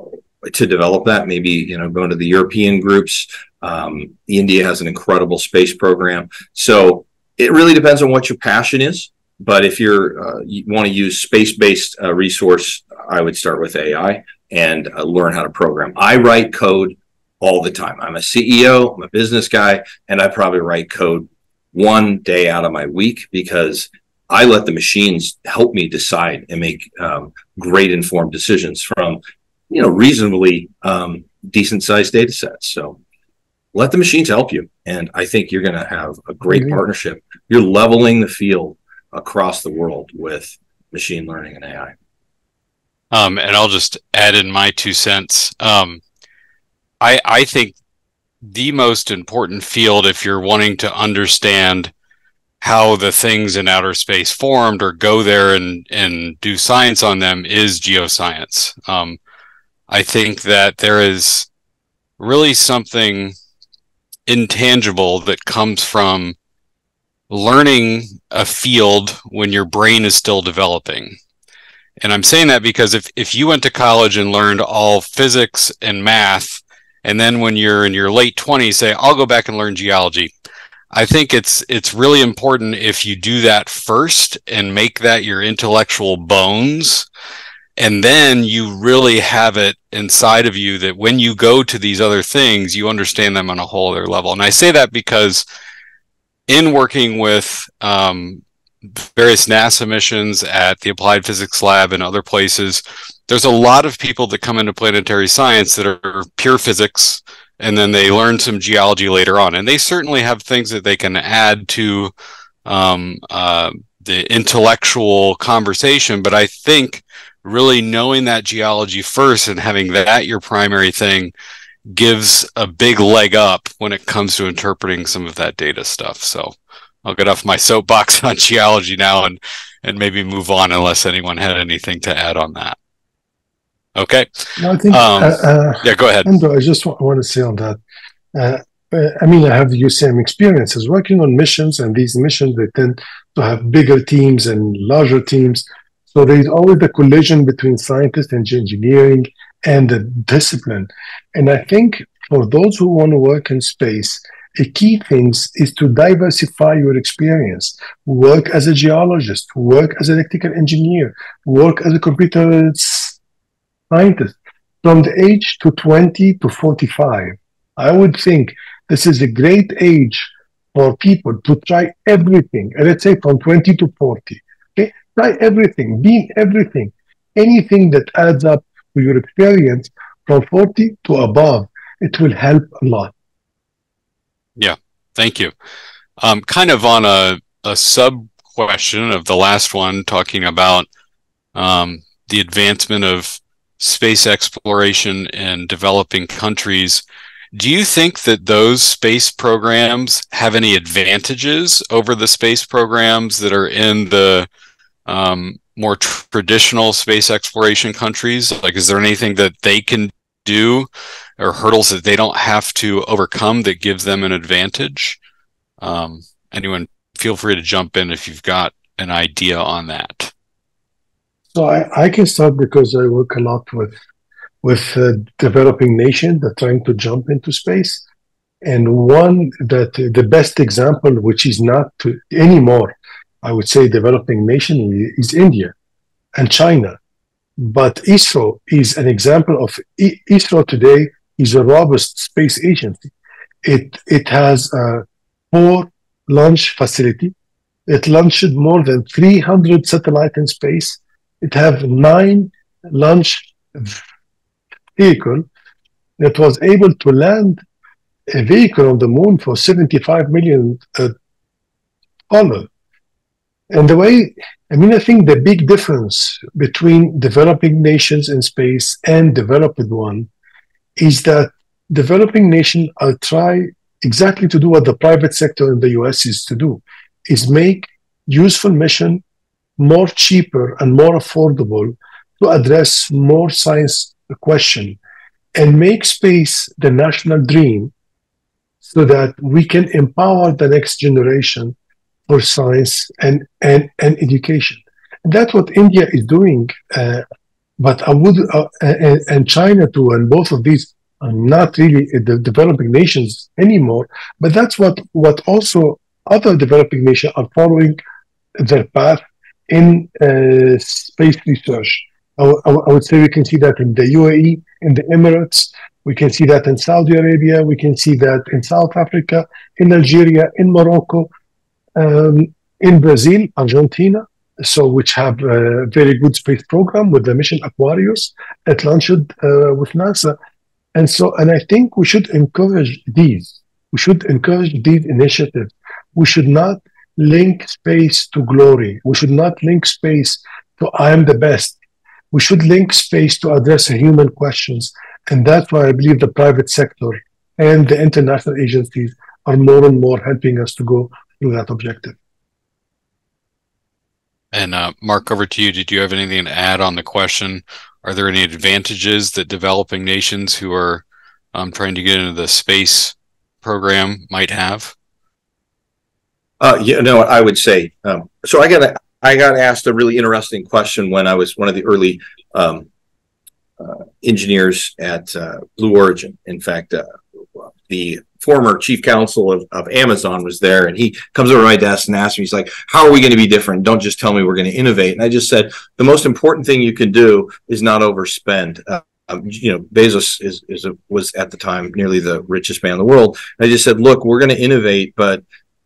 to develop that. Maybe you know going to the European groups. Um, India has an incredible space program, so it really depends on what your passion is. But if you're uh, you want to use space-based uh, resource, I would start with AI and uh, learn how to program. I write code all the time. I'm a CEO, I'm a business guy, and I probably write code one day out of my week because I let the machines help me decide and make um, great informed decisions from, you know, reasonably um, decent sized data sets. So let the machines help you. And I think you're going to have a great mm-hmm. partnership. You're leveling the field across the world with machine learning and AI.
Um, and I'll just add in my two cents. Um, I I think the most important field, if you're wanting to understand how the things in outer space formed or go there and and do science on them, is geoscience. Um, I think that there is really something intangible that comes from learning a field when your brain is still developing. And I'm saying that because if, if you went to college and learned all physics and math, and then when you're in your late 20s say, I'll go back and learn geology. I think it's it's really important if you do that first and make that your intellectual bones and then you really have it inside of you that when you go to these other things you understand them on a whole other level and i say that because in working with um, various nasa missions at the applied physics lab and other places. There's a lot of people that come into planetary science that are pure physics and then they learn some geology later on. And they certainly have things that they can add to um, uh, the intellectual conversation. But i think really knowing that geology first and having that your primary thing gives a big leg up when it comes to interpreting some of that data stuff. So I'll get off my soapbox on geology now and and maybe move on unless anyone had anything to add on that. Okay.
No, I think. Um, uh, uh,
yeah, go ahead.
Andrew, I just want, want to say on that. Uh, uh, I mean, I have the same experiences working on missions, and these missions they tend to have bigger teams and larger teams. So there's always the collision between scientists and engineering and the discipline. And I think for those who want to work in space, a key thing is to diversify your experience. Work as a geologist, work as an electrical engineer, work as a computer scientist. From the age to 20 to 45, I would think this is a great age for people to try everything. Let's say from 20 to 40 Try everything, be everything, anything that adds up to your experience from 40 to above. It will help a lot.
Yeah, thank you. Um, kind of on a, a sub question of the last one, talking about um, the advancement of space exploration in developing countries. Do you think that those space programs have any advantages over the space programs that are in the um, more traditional space exploration countries? Like, is there anything that they can do or hurdles that they don't have to overcome that gives them an advantage? Um, anyone, feel free to jump in if you've got an idea on that.
So I, I can start because I work a lot with with uh, developing nations that trying to jump into space. And one that the best example, which is not to, anymore I would say, developing nation is India and China. But ISRO is an example of ISRO today is a robust space agency. It it has a four launch facility. It launched more than 300 satellites in space. It have nine launch vehicle that was able to land a vehicle on the moon for 75 million uh, dollars. And the way, I mean, I think the big difference between developing nations in space and developed one is that developing nation are try exactly to do what the private sector in the US is to do, is make useful mission more cheaper and more affordable to address more science question and make space the national dream so that we can empower the next generation for science and, and, and education. That's what India is doing. Uh, but I would, uh, and, and, China too, and both of these are not really the developing nations anymore. But that's what, what also other developing nations are following their path in uh, space research. I, would say we can see that in the UAE, in the Emirates, we can see that in Saudi Arabia, we can see that in South Africa, in Algeria, in Morocco, um, in Brazil, Argentina, so which have a very good space program with the mission Aquarius at launched uh, with NASA. And so, and I think we should encourage these. We should encourage these initiatives. We should not link space to glory. We should not link space to I am the best. We should link space to address human questions. And that's why I believe the private sector and the international agencies are more and more helping us to go through that objective.
And uh, Mark, over to you. Did you have anything to add on the question? Are there any advantages that developing nations who are um, trying to get into the space program might have?
Uh, yeah, no, I would say um, so. I got I got asked a really interesting question when I was one of the early um, uh, engineers at uh, Blue Origin. In fact, uh, the former chief counsel of, of Amazon was there, and he comes over to my desk and asks me, he's like, "How are we going to be different? Don't just tell me we're going to innovate." And I just said, the most important thing you can do is not overspend. Uh, um, you know, Bezos is, is a, was at the time nearly the richest man in the world. And I just said, look, we're going to innovate, but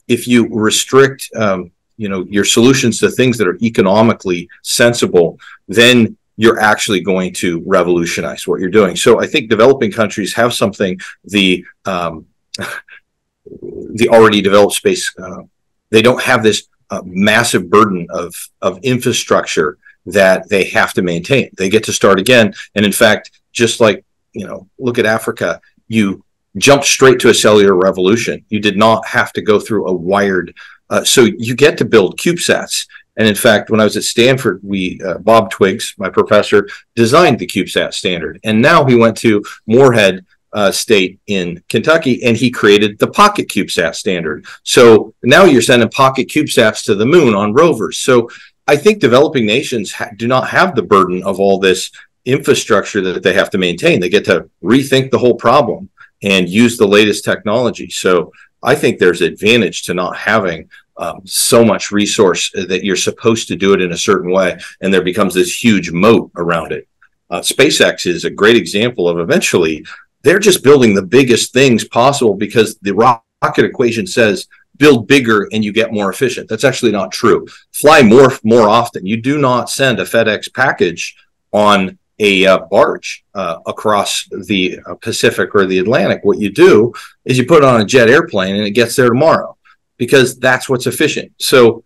if you restrict, um, you know, your solutions to things that are economically sensible, then you're actually going to revolutionize what you're doing. So I think developing countries have something the um, the already developed space uh, they don't have this uh, massive burden of of infrastructure that they have to maintain. They get to start again, and in fact, just like you know, look at Africa. You jumped straight to a cellular revolution. You did not have to go through a wired. Uh, so you get to build CubeSats and in fact, when I was at Stanford, we uh, Bob Twiggs, my professor, designed the CubeSat standard, and now he went to Morehead uh, State in Kentucky, and he created the Pocket CubeSat standard. So now you're sending Pocket CubeSats to the moon on rovers. So I think developing nations ha- do not have the burden of all this infrastructure that they have to maintain. They get to rethink the whole problem and use the latest technology. So I think there's advantage to not having um, so much resource that you're supposed to do it in a certain way, and there becomes this huge moat around it. Uh, SpaceX is a great example of eventually they're just building the biggest things possible because the rocket equation says build bigger and you get more efficient. That's actually not true. Fly more more often. You do not send a FedEx package on a uh, barge uh, across the uh, Pacific or the Atlantic. What you do is you put it on a jet airplane and it gets there tomorrow because that's what's efficient. So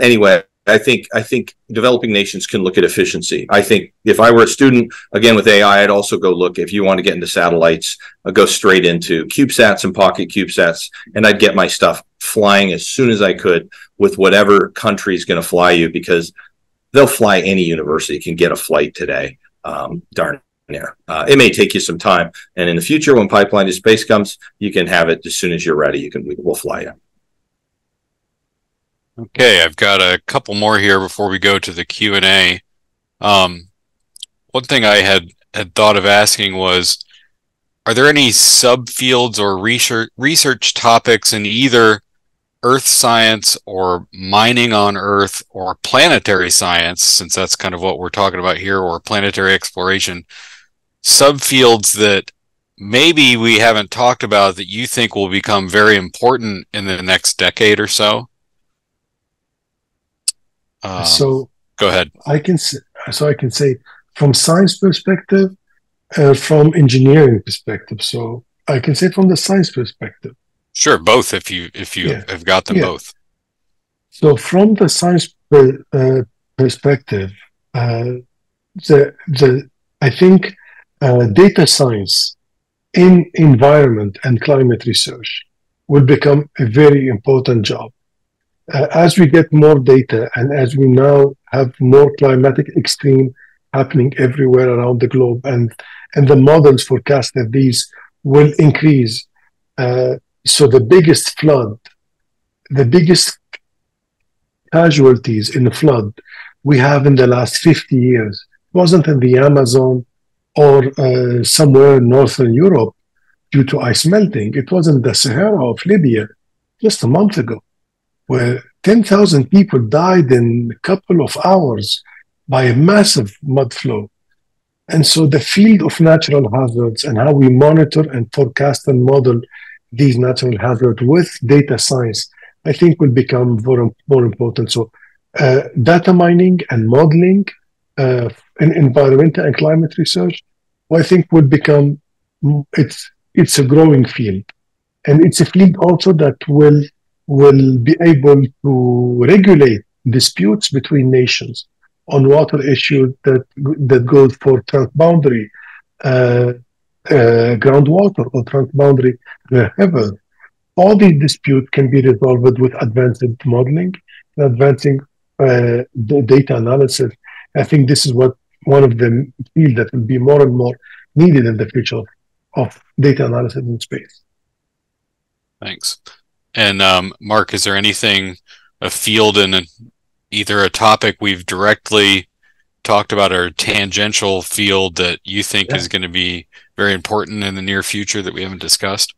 anyway, I think I think developing nations can look at efficiency. I think if I were a student again with AI, I'd also go look if you want to get into satellites, I'd go straight into CubeSats and Pocket CubeSats, and I'd get my stuff flying as soon as I could with whatever country is going to fly you because they'll fly any university can get a flight today. Um, darn near. Uh, it may take you some time, and in the future, when pipeline to space comes, you can have it as soon as you're ready. You can we'll fly you.
Okay, I've got a couple more here before we go to the Q and A. Um, one thing I had had thought of asking was, are there any subfields or research research topics in either earth science or mining on earth or planetary science since that's kind of what we're talking about here or planetary exploration subfields that maybe we haven't talked about that you think will become very important in the next decade or so
um, so
go ahead.
I can say, so I can say from science perspective, uh, from engineering perspective. So I can say from the science perspective.
Sure, both if you if you yeah. have got them yeah. both.
So from the science per, uh, perspective, uh, the the I think uh, data science in environment and climate research will become a very important job uh, as we get more data and as we now have more climatic extreme happening everywhere around the globe and and the models forecast that these will increase uh, so the biggest flood the biggest casualties in the flood we have in the last 50 years wasn't in the amazon or uh, somewhere in northern europe due to ice melting. It was in the sahara of libya just a month ago where 10,000 people died in a couple of hours by a massive mud flow. And so the field of natural hazards and how we monitor and forecast and model these natural hazards with data science I think will become more, more important. So uh, data mining and modeling uh, in environmental and climate research, I think would become it's it's a growing field, and it's a field also that will will be able to regulate disputes between nations on water issues that that goes for transboundary uh, uh, groundwater or transboundary wherever. All these disputes can be resolved with advanced modeling, advancing uh, data analysis. I think this is what one of the fields that will be more and more needed in the future of data analysis in space.
Thanks. And um, Mark, is there anything, a field in a, either a topic we've directly talked about or a tangential field that you think yeah. is going to be very important in the near future that we haven't discussed?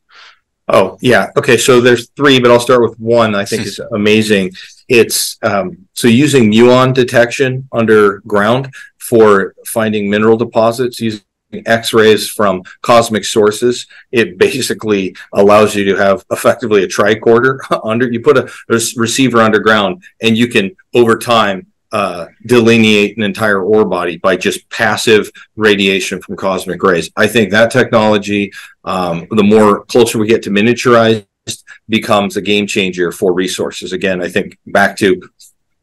Oh yeah. Okay. So there's three, but I'll start with one. I think is amazing. It's um, so using muon detection underground for finding mineral deposits using X-rays from cosmic sources. It basically allows you to have effectively a tricorder under. You put a, a receiver underground, and you can over time uh, delineate an entire ore body by just passive radiation from cosmic rays. I think that technology, um, the more closer we get to miniaturized, becomes a game changer for resources. Again, I think back to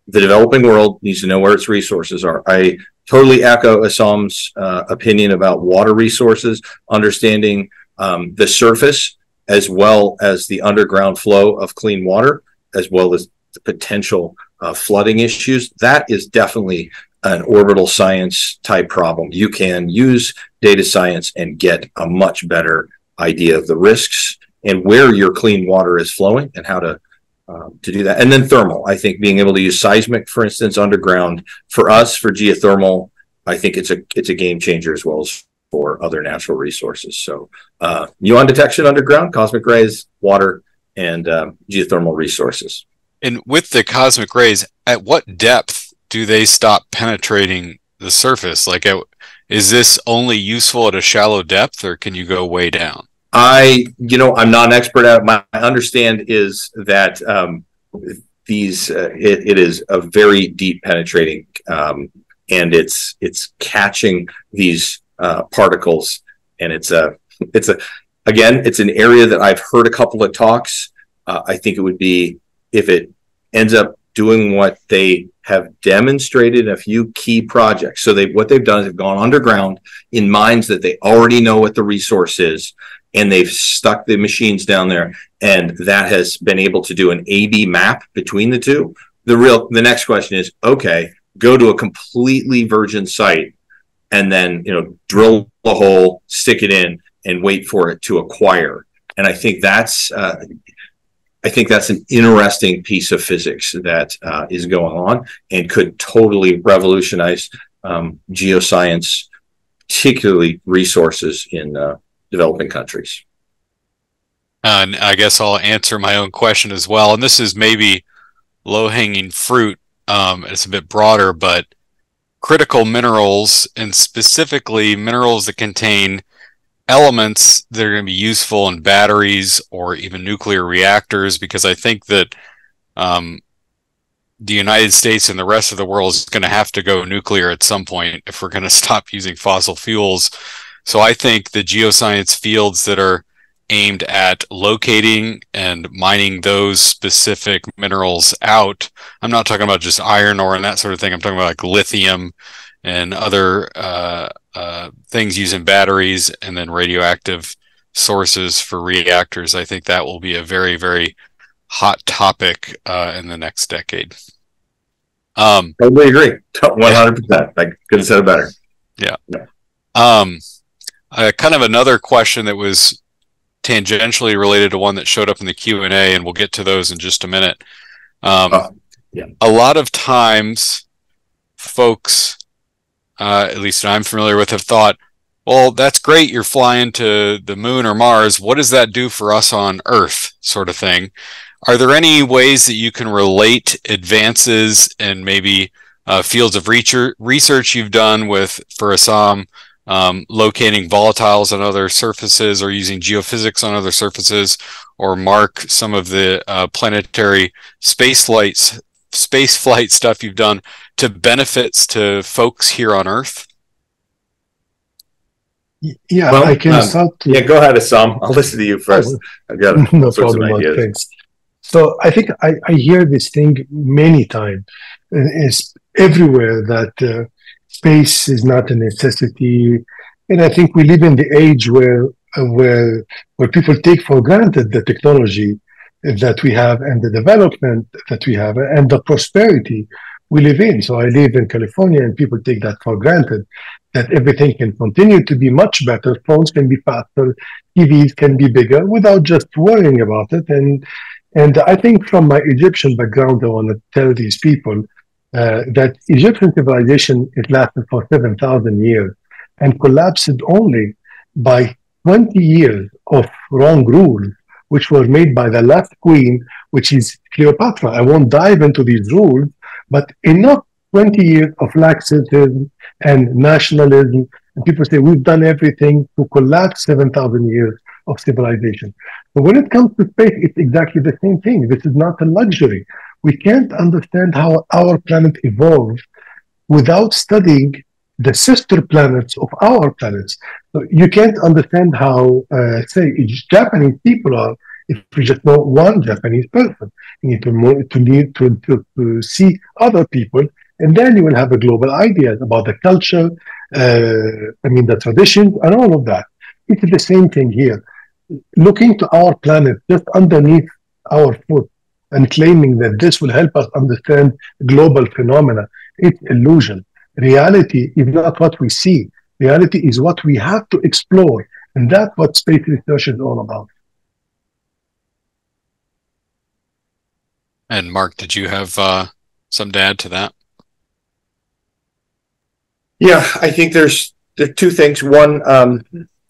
the developing world needs to know where its resources are. I totally echo Essam's uh, opinion about water resources, understanding um, the surface as well as the underground flow of clean water, as well as the potential uh, flooding issues, that is definitely an orbital science type problem. You can use data science and get a much better idea of the risks and where your clean water is flowing and how to um, to do that. And then thermal, I think being able to use seismic, for instance, underground for us for geothermal, I think it's a it's a game changer as well as for other natural resources. So uh, detection underground, cosmic rays, water, and um, geothermal resources.
And with the cosmic rays, at what depth do they stop penetrating the surface? Like, is this only useful at a shallow depth, or can you go way down?
I, you know, I'm not an expert at it. My understand is that um, these uh, it, it is a very deep penetrating, um, and it's it's catching these uh, particles, and it's a it's a again, it's an area that I've heard a couple of talks. Uh, I think it would be if it ends up doing what they have demonstrated in a few key projects. So they what they've done is they've gone underground in mines that they already know what the resource is, and they've stuck the machines down there, and that has been able to do an A/B map between the two. The real the next question is okay, go to a completely virgin site, and then you know drill a hole, stick it in, and wait for it to acquire. And I think that's uh, I think that's an interesting piece of physics that uh, is going on and could totally revolutionize um, geoscience, particularly resources in uh, developing countries.
And I guess I'll answer my own question as well. And this is maybe low hanging fruit. Um, it's a bit broader, but critical minerals and specifically minerals that contain elements that are going to be useful in batteries or even nuclear reactors because I think that um, the United States and the rest of the world is going to have to go nuclear at some point if we're going to stop using fossil fuels. So I think the geoscience fields that are aimed at locating and mining those specific minerals out. I'm not talking about just iron ore and that sort of thing. I'm talking about like lithium and other uh, uh, things using batteries and then radioactive sources for reactors. I think that will be a very, very hot topic uh, in the next decade.
Um, totally agree. 100%. I couldn't have said it better.
Yeah. yeah. Um, uh, kind of another question that was tangentially related to one that showed up in the Q&A, and we'll get to those in just a minute. Um, uh, yeah. A lot of times, folks uh, at least I'm familiar with, have thought, well, that's great. You're flying to the moon or Mars. What does that do for us on Earth, sort of thing? Are there any ways that you can relate advances in maybe uh, fields of research you've done with for Essam um, locating volatiles on other surfaces or using geophysics on other surfaces or mark some of the uh, planetary space flights space flight stuff you've done to benefits to folks here on earth?
Yeah well, i can um, start
yeah go ahead Essam. i'll listen to you first. i've got no problem
thanks. So i think I, I hear this thing many times it's everywhere that uh, space is not a necessity. And I think we live in the age where where where people take for granted the technology that we have and the development that we have and the prosperity we live in. So I live in California and people take that for granted that everything can continue to be much better. Phones can be faster, TVs can be bigger without just worrying about it. And and I think from my Egyptian background, I want to tell these people uh, that Egyptian civilization it lasted for 7,000 years and collapsed only by 20 years of wrong rules, which were made by the last queen, which is Cleopatra. I won't dive into these rules, but enough 20 years of laxism and nationalism. And people say we've done everything to collapse 7,000 years of civilization. But when it comes to space, it's exactly the same thing. This is not a luxury we can't understand how our planet evolved without studying the sister planets of our planets. So you can't understand how, uh, say, Japanese people are if you just know one Japanese person. You need to, to need to, to, to see other people, and then you will have a global idea about the culture, uh, I mean, the traditions, and all of that. It's the same thing here. Looking to our planet just underneath our foot and claiming that this will help us understand global phenomena. It's illusion. Reality is not what we see. Reality is what we have to explore. And that's what space research is all about.
And Mark, did you have uh, some to add to that?
Yeah, I think there's there are two things. One, um,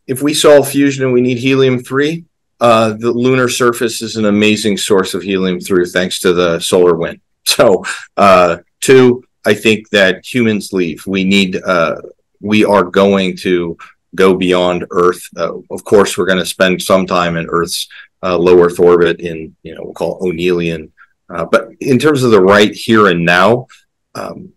if we solve fusion and we need helium three, uh, the lunar surface is an amazing source of helium three thanks to the solar wind. So, uh, two, I think that humans leave. We need, uh, we are going to go beyond Earth. Uh, of course, we're going to spend some time in Earth's uh, low Earth orbit in, you know, we'll call O'Neillian. Uh, but in terms of the right here and now, um,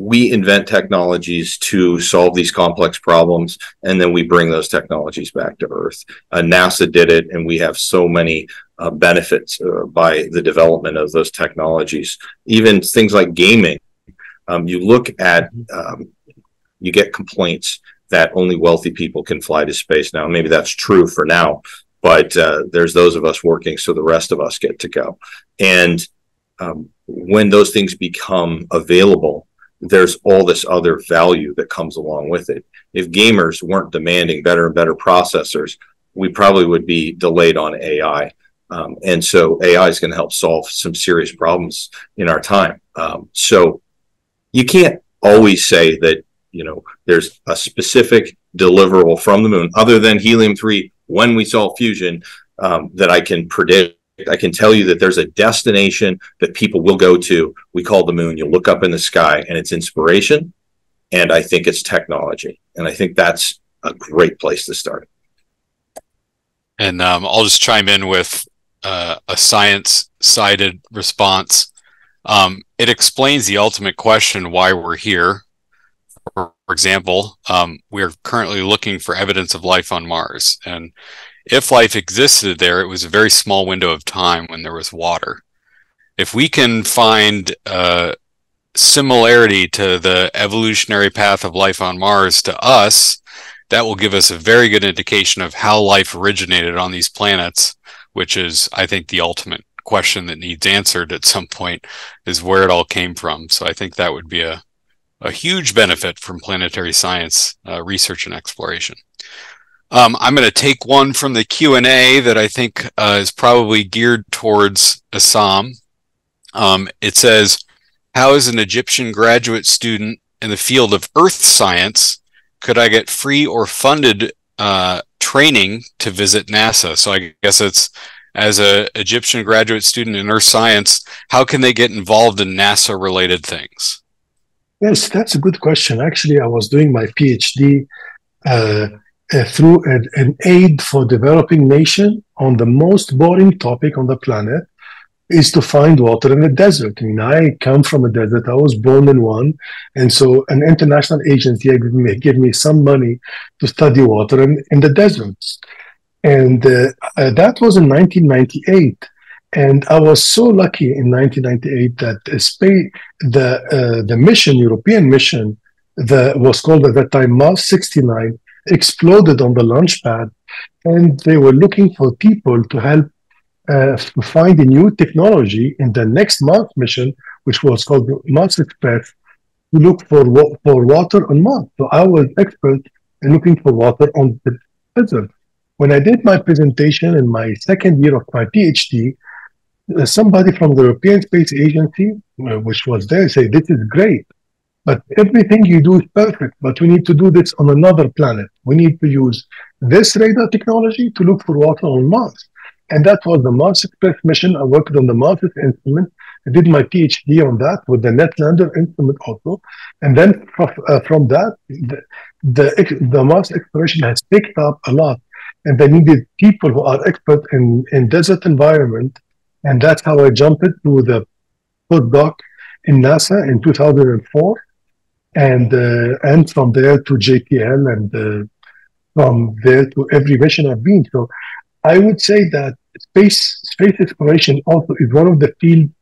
we invent technologies to solve these complex problems and then we bring those technologies back to earth. Uh, nasa did it and we have so many uh, benefits uh, by the development of those technologies. Even things like gaming um, you look at um, you get complaints that only wealthy people can fly to space now. Maybe that's true for now but uh, there's those of us working so the rest of us get to go. And um, when those things become available there's all this other value that comes along with it. If gamers weren't demanding better and better processors, we probably would be delayed on AI. Um, and so AI is going to help solve some serious problems in our time. Um, so you can't always say that, you know, there's a specific deliverable from the moon other than helium 3 when we solve fusion um, that I can predict I can tell you that there's a destination that people will go to. We call the moon. You look up in the sky and it's inspiration. And I think it's technology. And I think that's a great place to start.
And um, I'll just chime in with uh, a science sided response. Um, it explains the ultimate question why we're here. For, example, um, we're currently looking for evidence of life on Mars. And if life existed there, it was a very small window of time when there was water. If we can find a similarity to the evolutionary path of life on Mars to us, that will give us a very good indication of how life originated on these planets, which is, I think, the ultimate question that needs answered at some point is where it all came from. So I think that would be a, a huge benefit from planetary science uh, research and exploration. Um, I'm going to take one from the Q and A that I think uh, is probably geared towards Essam. Um, it says, "How is an Egyptian graduate student in the field of earth science could I get free or funded uh, training to visit NASA?" So I guess it's as a Egyptian graduate student in earth science, how can they get involved in NASA related things?
Yes, that's a good question. Actually, I was doing my PhD uh, uh, through an, aid for developing nation on the most boring topic on the planet is to find water in the desert. I mean, I come from a desert. I was born in one, and so an international agency gave me, gave me some money to study water in, in the deserts, and uh, uh, that was in 1998. And I was so lucky in 1998 that space, the uh, the mission, European mission, the was called at that time Mars 69, exploded on the launch pad, and they were looking for people to help uh, find a new technology in the next Mars mission, which was called Mars Express, to look for for water on Mars. So I was expert in looking for water on the desert. When I did my presentation in my second year of my PhD, uh, somebody from the European Space Agency, uh, which was there, said, "This is great, but everything you do is perfect. But we need to do this on another planet. We need to use this radar technology to look for water on Mars." And that was the Mars Express mission. I worked on the MARSIS instrument. I did my PhD on that with the Netlander instrument also. And then from, uh, from that, the, the, the Mars exploration has picked up a lot. And they needed people who are expert in, in desert environment and that's how I jumped to the postdoc in NASA in 2004. And, uh, and from there to JPL and uh, from there to every mission I've been. So I would say that space space exploration also is one of the fields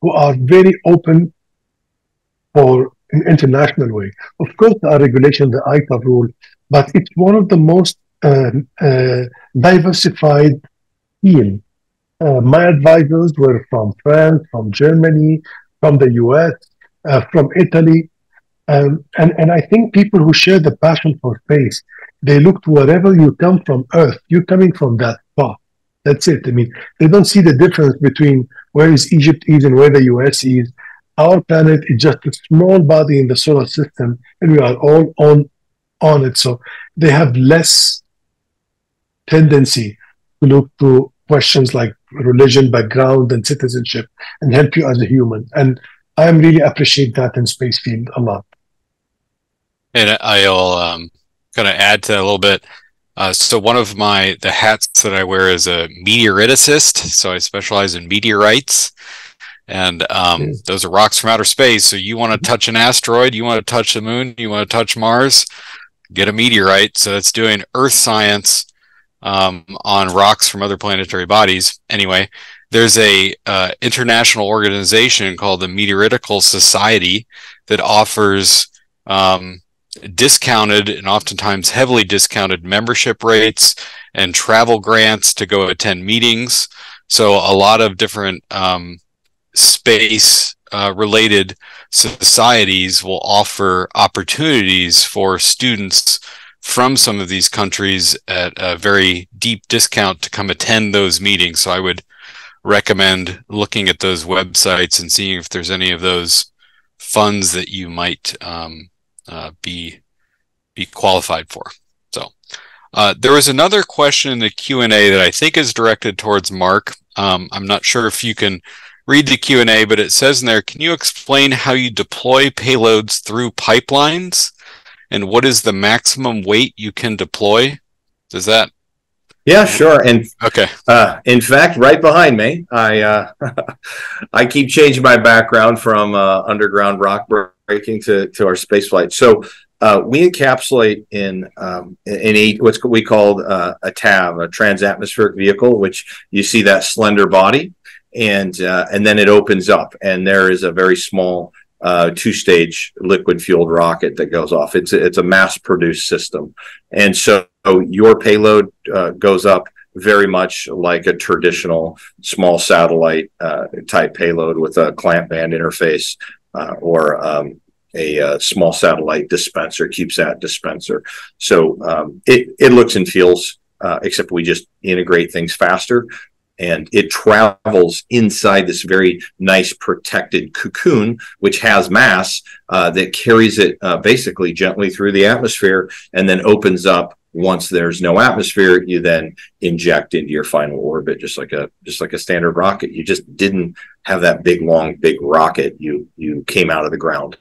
who are very open for an international way. Of course, there are regulations, the ITAR rule, but it's one of the most uh, uh, diversified fields uh, my advisors were from France, from Germany, from the US, uh, from Italy. Um, and, and I think people who share the passion for space, they look to wherever you come from Earth, you're coming from that spot. That's it. I mean, they don't see the difference between where is Egypt is and where the US is. Our planet is just a small body in the solar system, and we are all on on it. So they have less tendency to look to questions like religion, background, and citizenship, and help you as a human. And I really appreciate that in space field a lot.
And I'll um, kind of add to that a little bit. Uh, so one of my the hats that I wear is a meteoriticist. So I specialize in meteorites, and um, mm. those are rocks from outer space. So you want to touch an asteroid, you want to touch the moon, you want to touch Mars, get a meteorite. So it's doing Earth science um, on rocks from other planetary bodies. Anyway, there's a uh, international organization called the Meteoritical Society that offers um, discounted and oftentimes heavily discounted membership rates and travel grants to go attend meetings. So a lot of different um, space uh, related societies will offer opportunities for students from some of these countries at a very deep discount to come attend those meetings. So I would recommend looking at those websites and seeing if there's any of those funds that you might um, uh, be be qualified for. So uh, there was another question in the Q and A that I think is directed towards Mark. Um, I'm not sure if you can read the Q and A, but it says in there, can you explain how you deploy payloads through pipelines? and what is the maximum weight you can deploy? Does that?
Yeah, sure. And
okay.
Uh, in fact, right behind me, I uh, I keep changing my background from uh, underground rock breaking to to our space flight. So uh, we encapsulate in um, in a what's we called uh, a TAV, a transatmospheric vehicle, which you see that slender body, and uh, and then it opens up, and there is a very small uh, two-stage liquid-fueled rocket that goes off. It's it's a mass-produced system, and so your payload uh, goes up very much like a traditional small satellite uh, type payload with a clamp band interface uh, or um, a, a, uh, small satellite dispenser, CubeSat dispenser. So um, it it looks and feels. Uh, except we just integrate things faster and it travels inside this very nice protected cocoon, which has mass uh, that carries it uh, basically gently through the atmosphere and then opens up once there's no atmosphere you then inject into your final orbit just like a just like a standard rocket. You just didn't have that big long big rocket. You you came out of the ground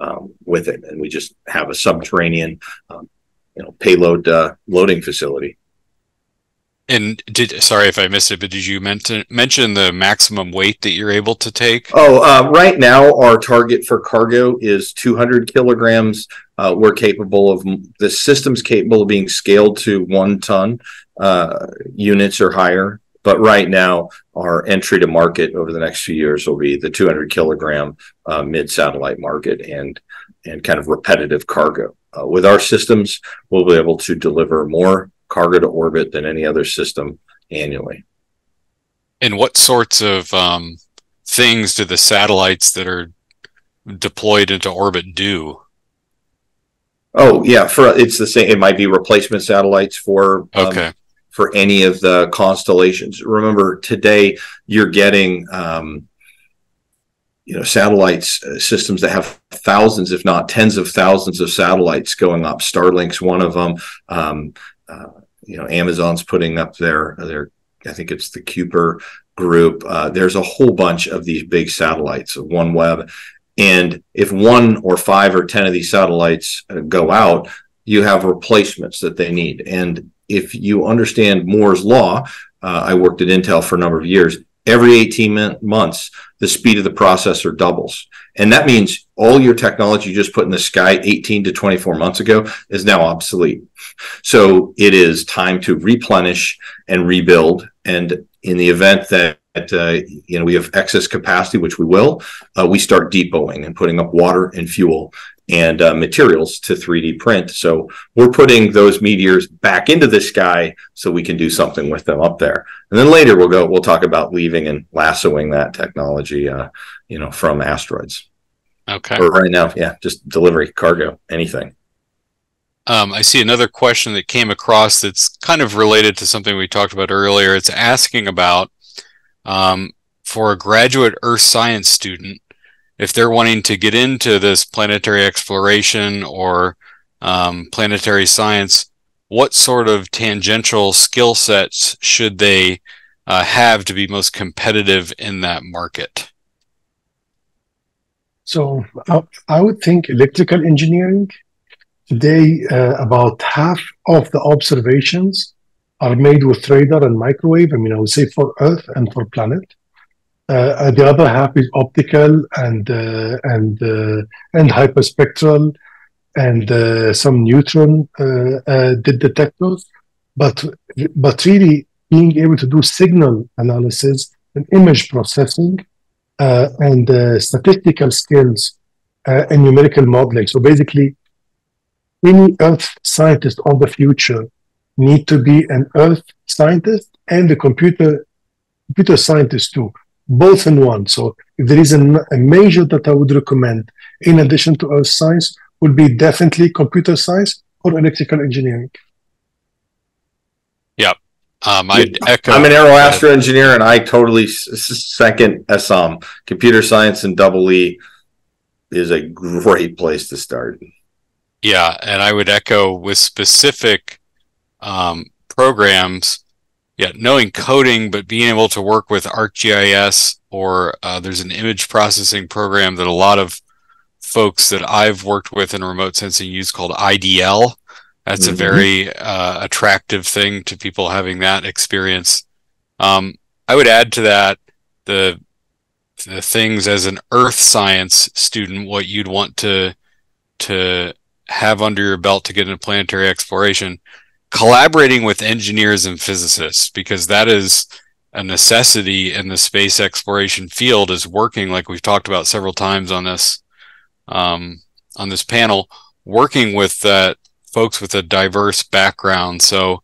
um, with it. And we just have a subterranean um, you know payload uh, loading facility.
And did sorry if I missed it, but did you mention mention the maximum weight that you're able to take?
Oh, uh, right now our target for cargo is 200 kilograms. Uh, we're capable of the system's capable of being scaled to one ton uh, units or higher. But right now, our entry to market over the next few years will be the 200 kilogram uh, mid satellite market and and kind of repetitive cargo. Uh, with our systems, we'll be able to deliver more cargo to orbit than any other system annually.
And what sorts of um, things do the satellites that are deployed into orbit do?
Oh yeah, for it's the same. It might be replacement satellites for
um, okay
for any of the constellations. Remember, today you're getting um, you know satellites uh, systems that have thousands, if not tens of thousands, of satellites going up. Starlink's one of them. Um, uh, you know, Amazon's putting up their their I think it's the Kuiper group. Uh, there's a whole bunch of these big satellites, of OneWeb, and if one or five or ten of these satellites uh, go out, you have replacements that they need. And if you understand Moore's law, uh, I worked at Intel for a number of years. Every 18 months, the speed of the processor doubles. And that means all your technology you just put in the sky 18 to 24 months ago is now obsolete. So it is time to replenish and rebuild. And in the event that uh, you know we have excess capacity, which we will, uh, we start depoting and putting up water and fuel and uh, materials to 3D print. So we're putting those meteors back into the sky so we can do something with them up there. And then later we'll go. We'll talk about leaving and lassoing that technology, uh, you know, from asteroids.
Okay.
But right now, yeah, just delivery, cargo, anything.
Um, I see another question that came across that's kind of related to something we talked about earlier. It's asking about um, for a graduate Earth science student, if they're wanting to get into this planetary exploration or um, planetary science, what sort of tangential skill sets should they uh, have to be most competitive in that market?
So uh, I would think electrical engineering. Today, uh, about half of the observations are made with radar and microwave. I mean, I would say for Earth and for planet. Uh, the other half is optical and uh, and uh, and hyperspectral and uh, some neutron uh, uh, detectors. But but really being able to do signal analysis and image processing and statistical skills and numerical modeling. So basically, any Earth scientist of the future need to be an Earth scientist and a computer computer scientist too both in one. So if there is a, a major that I would recommend in addition to earth science would be definitely computer science or electrical engineering.
Yep. Um, I echo.
I'm an aeroastro engineer, and I totally second Essam. Computer science and double E is a great place to start.
Yeah, and I would echo with specific um, programs yeah, knowing coding, but being able to work with ArcGIS or uh, there's an image processing program that a lot of folks that I've worked with in remote sensing use called IDL. That's mm-hmm. a very uh, attractive thing to people having that experience. Um, I would add to that the the things as an earth science student, what you'd want to to have under your belt to get into planetary exploration collaborating with engineers and physicists because that is a necessity in the space exploration field is working like we've talked about several times on this um, on this panel working with uh, folks with a diverse background. So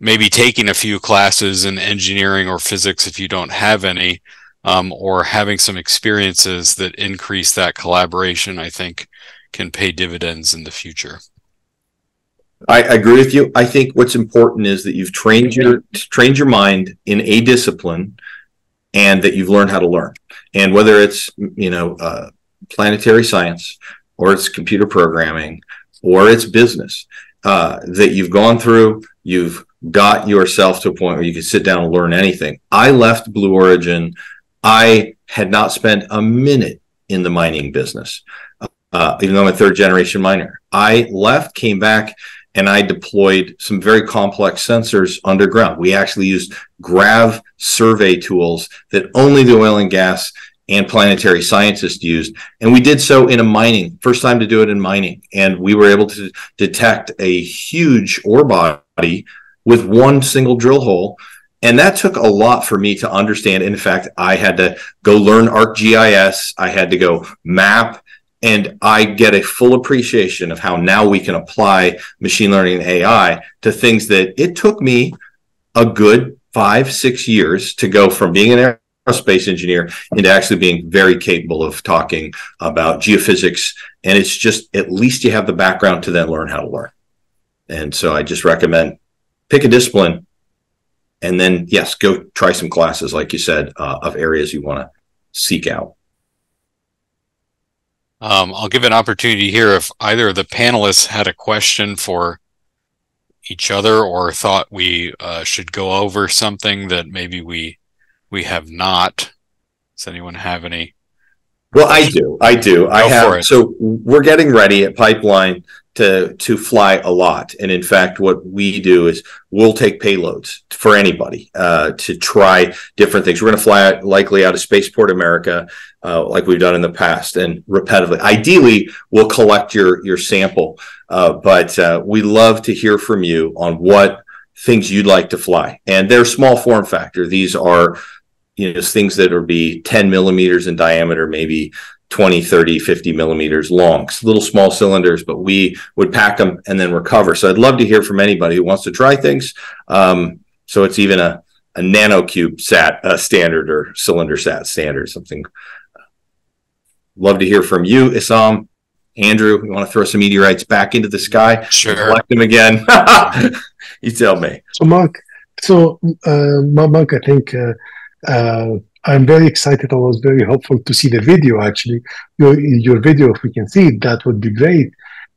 maybe taking a few classes in engineering or physics if you don't have any um, or having some experiences that increase that collaboration i think can pay dividends in the future
I agree with you. I think what's important is that you've trained your trained your mind in a discipline, and that you've learned how to learn. And whether it's you know uh, planetary science, or it's computer programming, or it's business, uh, that you've gone through, you've got yourself to a point where you can sit down and learn anything. I left Blue Origin. I had not spent a minute in the mining business, uh, even though I'm a third generation miner. I left, came back and I deployed some very complex sensors underground. We actually used grav survey tools that only the oil and gas and planetary scientists used. And we did so in a mining, first time to do it in mining. And we were able to detect a huge ore body with one single drill hole. And that took a lot for me to understand. In fact, I had to go learn ArcGIS. I had to go map and I get a full appreciation of how now we can apply machine learning and AI to things that it took me a good five, six years to go from being an aerospace engineer into actually being very capable of talking about geophysics. And it's just at least you have the background to then learn how to learn. And so I just recommend pick a discipline and then, yes, go try some classes, like you said, uh, of areas you want to seek out.
Um, I'll give an opportunity here if either of the panelists had a question for each other or thought we uh, should go over something that maybe we we have not. Does anyone have any?
Well, I do. I do. Go I have. So we're getting ready at Pipeline to to fly a lot, and in fact, what we do is we'll take payloads for anybody uh, to try different things. We're going to fly out, likely out of Spaceport America uh, like we've done in the past and repetitively. Ideally, we'll collect your your sample, uh, but uh, we love to hear from you on what things you'd like to fly. And they're small form factor. These are you know things that are be 10 millimeters in diameter, maybe 20, 30, 50 millimeters long, little small cylinders, but we would pack them and then recover. So I'd love to hear from anybody who wants to try things. Um, so it's even a, a nanocube sat uh, standard or cylinder sat standard, something Love to hear from you, Essam. Andrew, you want to throw some meteorites back into the sky?
Sure.
Collect them again. you tell me.
So, Mark, so uh, Mark, I think uh, uh, I'm very excited. I was very hopeful to see the video. Actually, your your video, if we can see it, that would be great.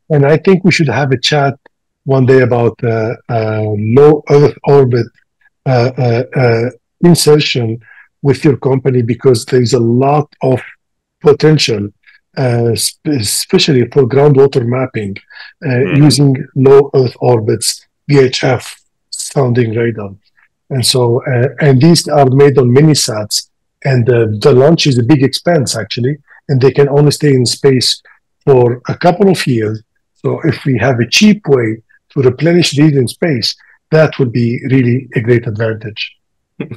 And I think we should have a chat one day about uh, uh, low Earth orbit uh, insertion with your company because there is a lot of potential, uh, especially for groundwater mapping uh, mm-hmm. using low Earth orbits, VHF sounding radar. And so, uh, and these are made on mini sats, and the launch is a big expense actually, and they can only stay in space for a couple of years. So, if we have a cheap way to replenish these in space, that would be really a great advantage.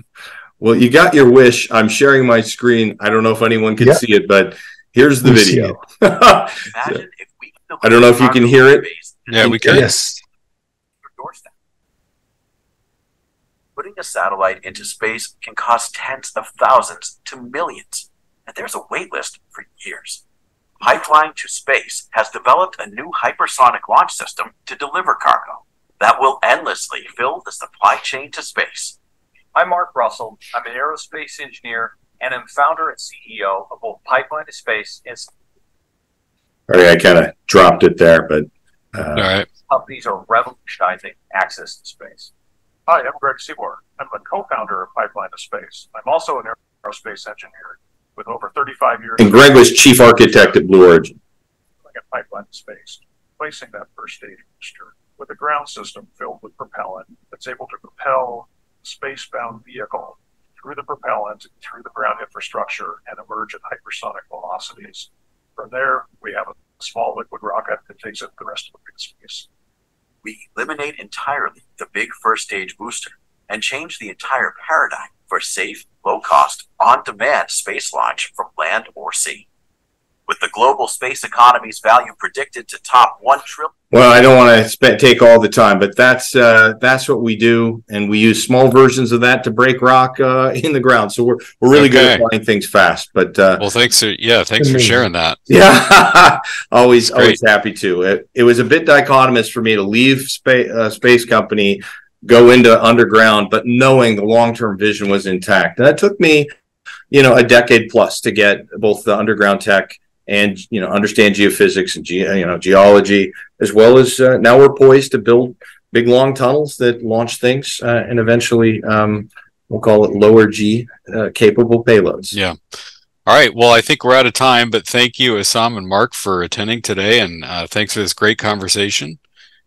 Well, you got your wish. I'm sharing my screen. I don't know if anyone can see it, but here's the video. I don't know if you can hear it.
Yeah, we can.
Yes.
Putting a satellite into space can cost tens of thousands to millions, and there's a wait list for years. Pipeline to Space has developed a new hypersonic launch system to deliver cargo that will endlessly fill the supply chain to space.
I'm Mark Russell. I'm an aerospace engineer and I'm founder and CEO of both Pipeline to Space and.
Sorry, I kind of dropped it there, but.
Uh, All right.
Companies are revolutionizing access to space. Hi, I'm Greg Seymour. I'm the co-founder of Pipeline to Space. I'm also an aerospace engineer with over 35 years.
And Greg was chief architect at Blue Origin.
At Pipeline to Space, placing that first stage booster with a ground system filled with propellant that's able to propel space-bound vehicle through the propellant, through the ground infrastructure, and emerge at hypersonic velocities. From there, we have a small liquid rocket that takes it the rest of the space.
We eliminate entirely the big first stage booster and change the entire paradigm for safe, low cost, on demand space launch from land or sea with the global space economy's value predicted to top one trillion.
Well, I don't want to spe- take all the time, but that's uh, that's what we do, and we use small versions of that to break rock uh, in the ground. So we're we're really okay. good at flying things fast. But uh,
well, thanks. For, yeah, thanks for sharing that.
Yeah, always always happy to. It, it was a bit dichotomous for me to leave space uh, space company, go into underground, but knowing the long term vision was intact, and that took me, you know, a decade plus to get both the underground tech and you know understand geophysics and ge- you know geology as well as uh, now we're poised to build big long tunnels that launch things uh, and eventually um, we'll call it lower G uh, capable payloads.
Yeah. All right. Well, I think we're out of time, but thank you, Essam and Mark, for attending today, and uh, thanks for this great conversation.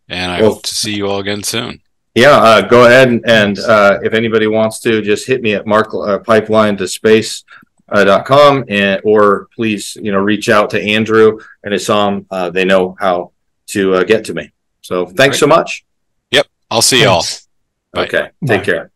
And I
Well-
hope to see you all again soon.
Yeah, uh, go ahead and, and uh, if anybody wants to, just hit me at mark uh, pipeline to space dot com and or please you know reach out to Andrew and Essam. Uh, they know how to uh, get to me. So thanks so much.
Yep, I'll see y'all. Bye.
Okay,
Bye.
take care.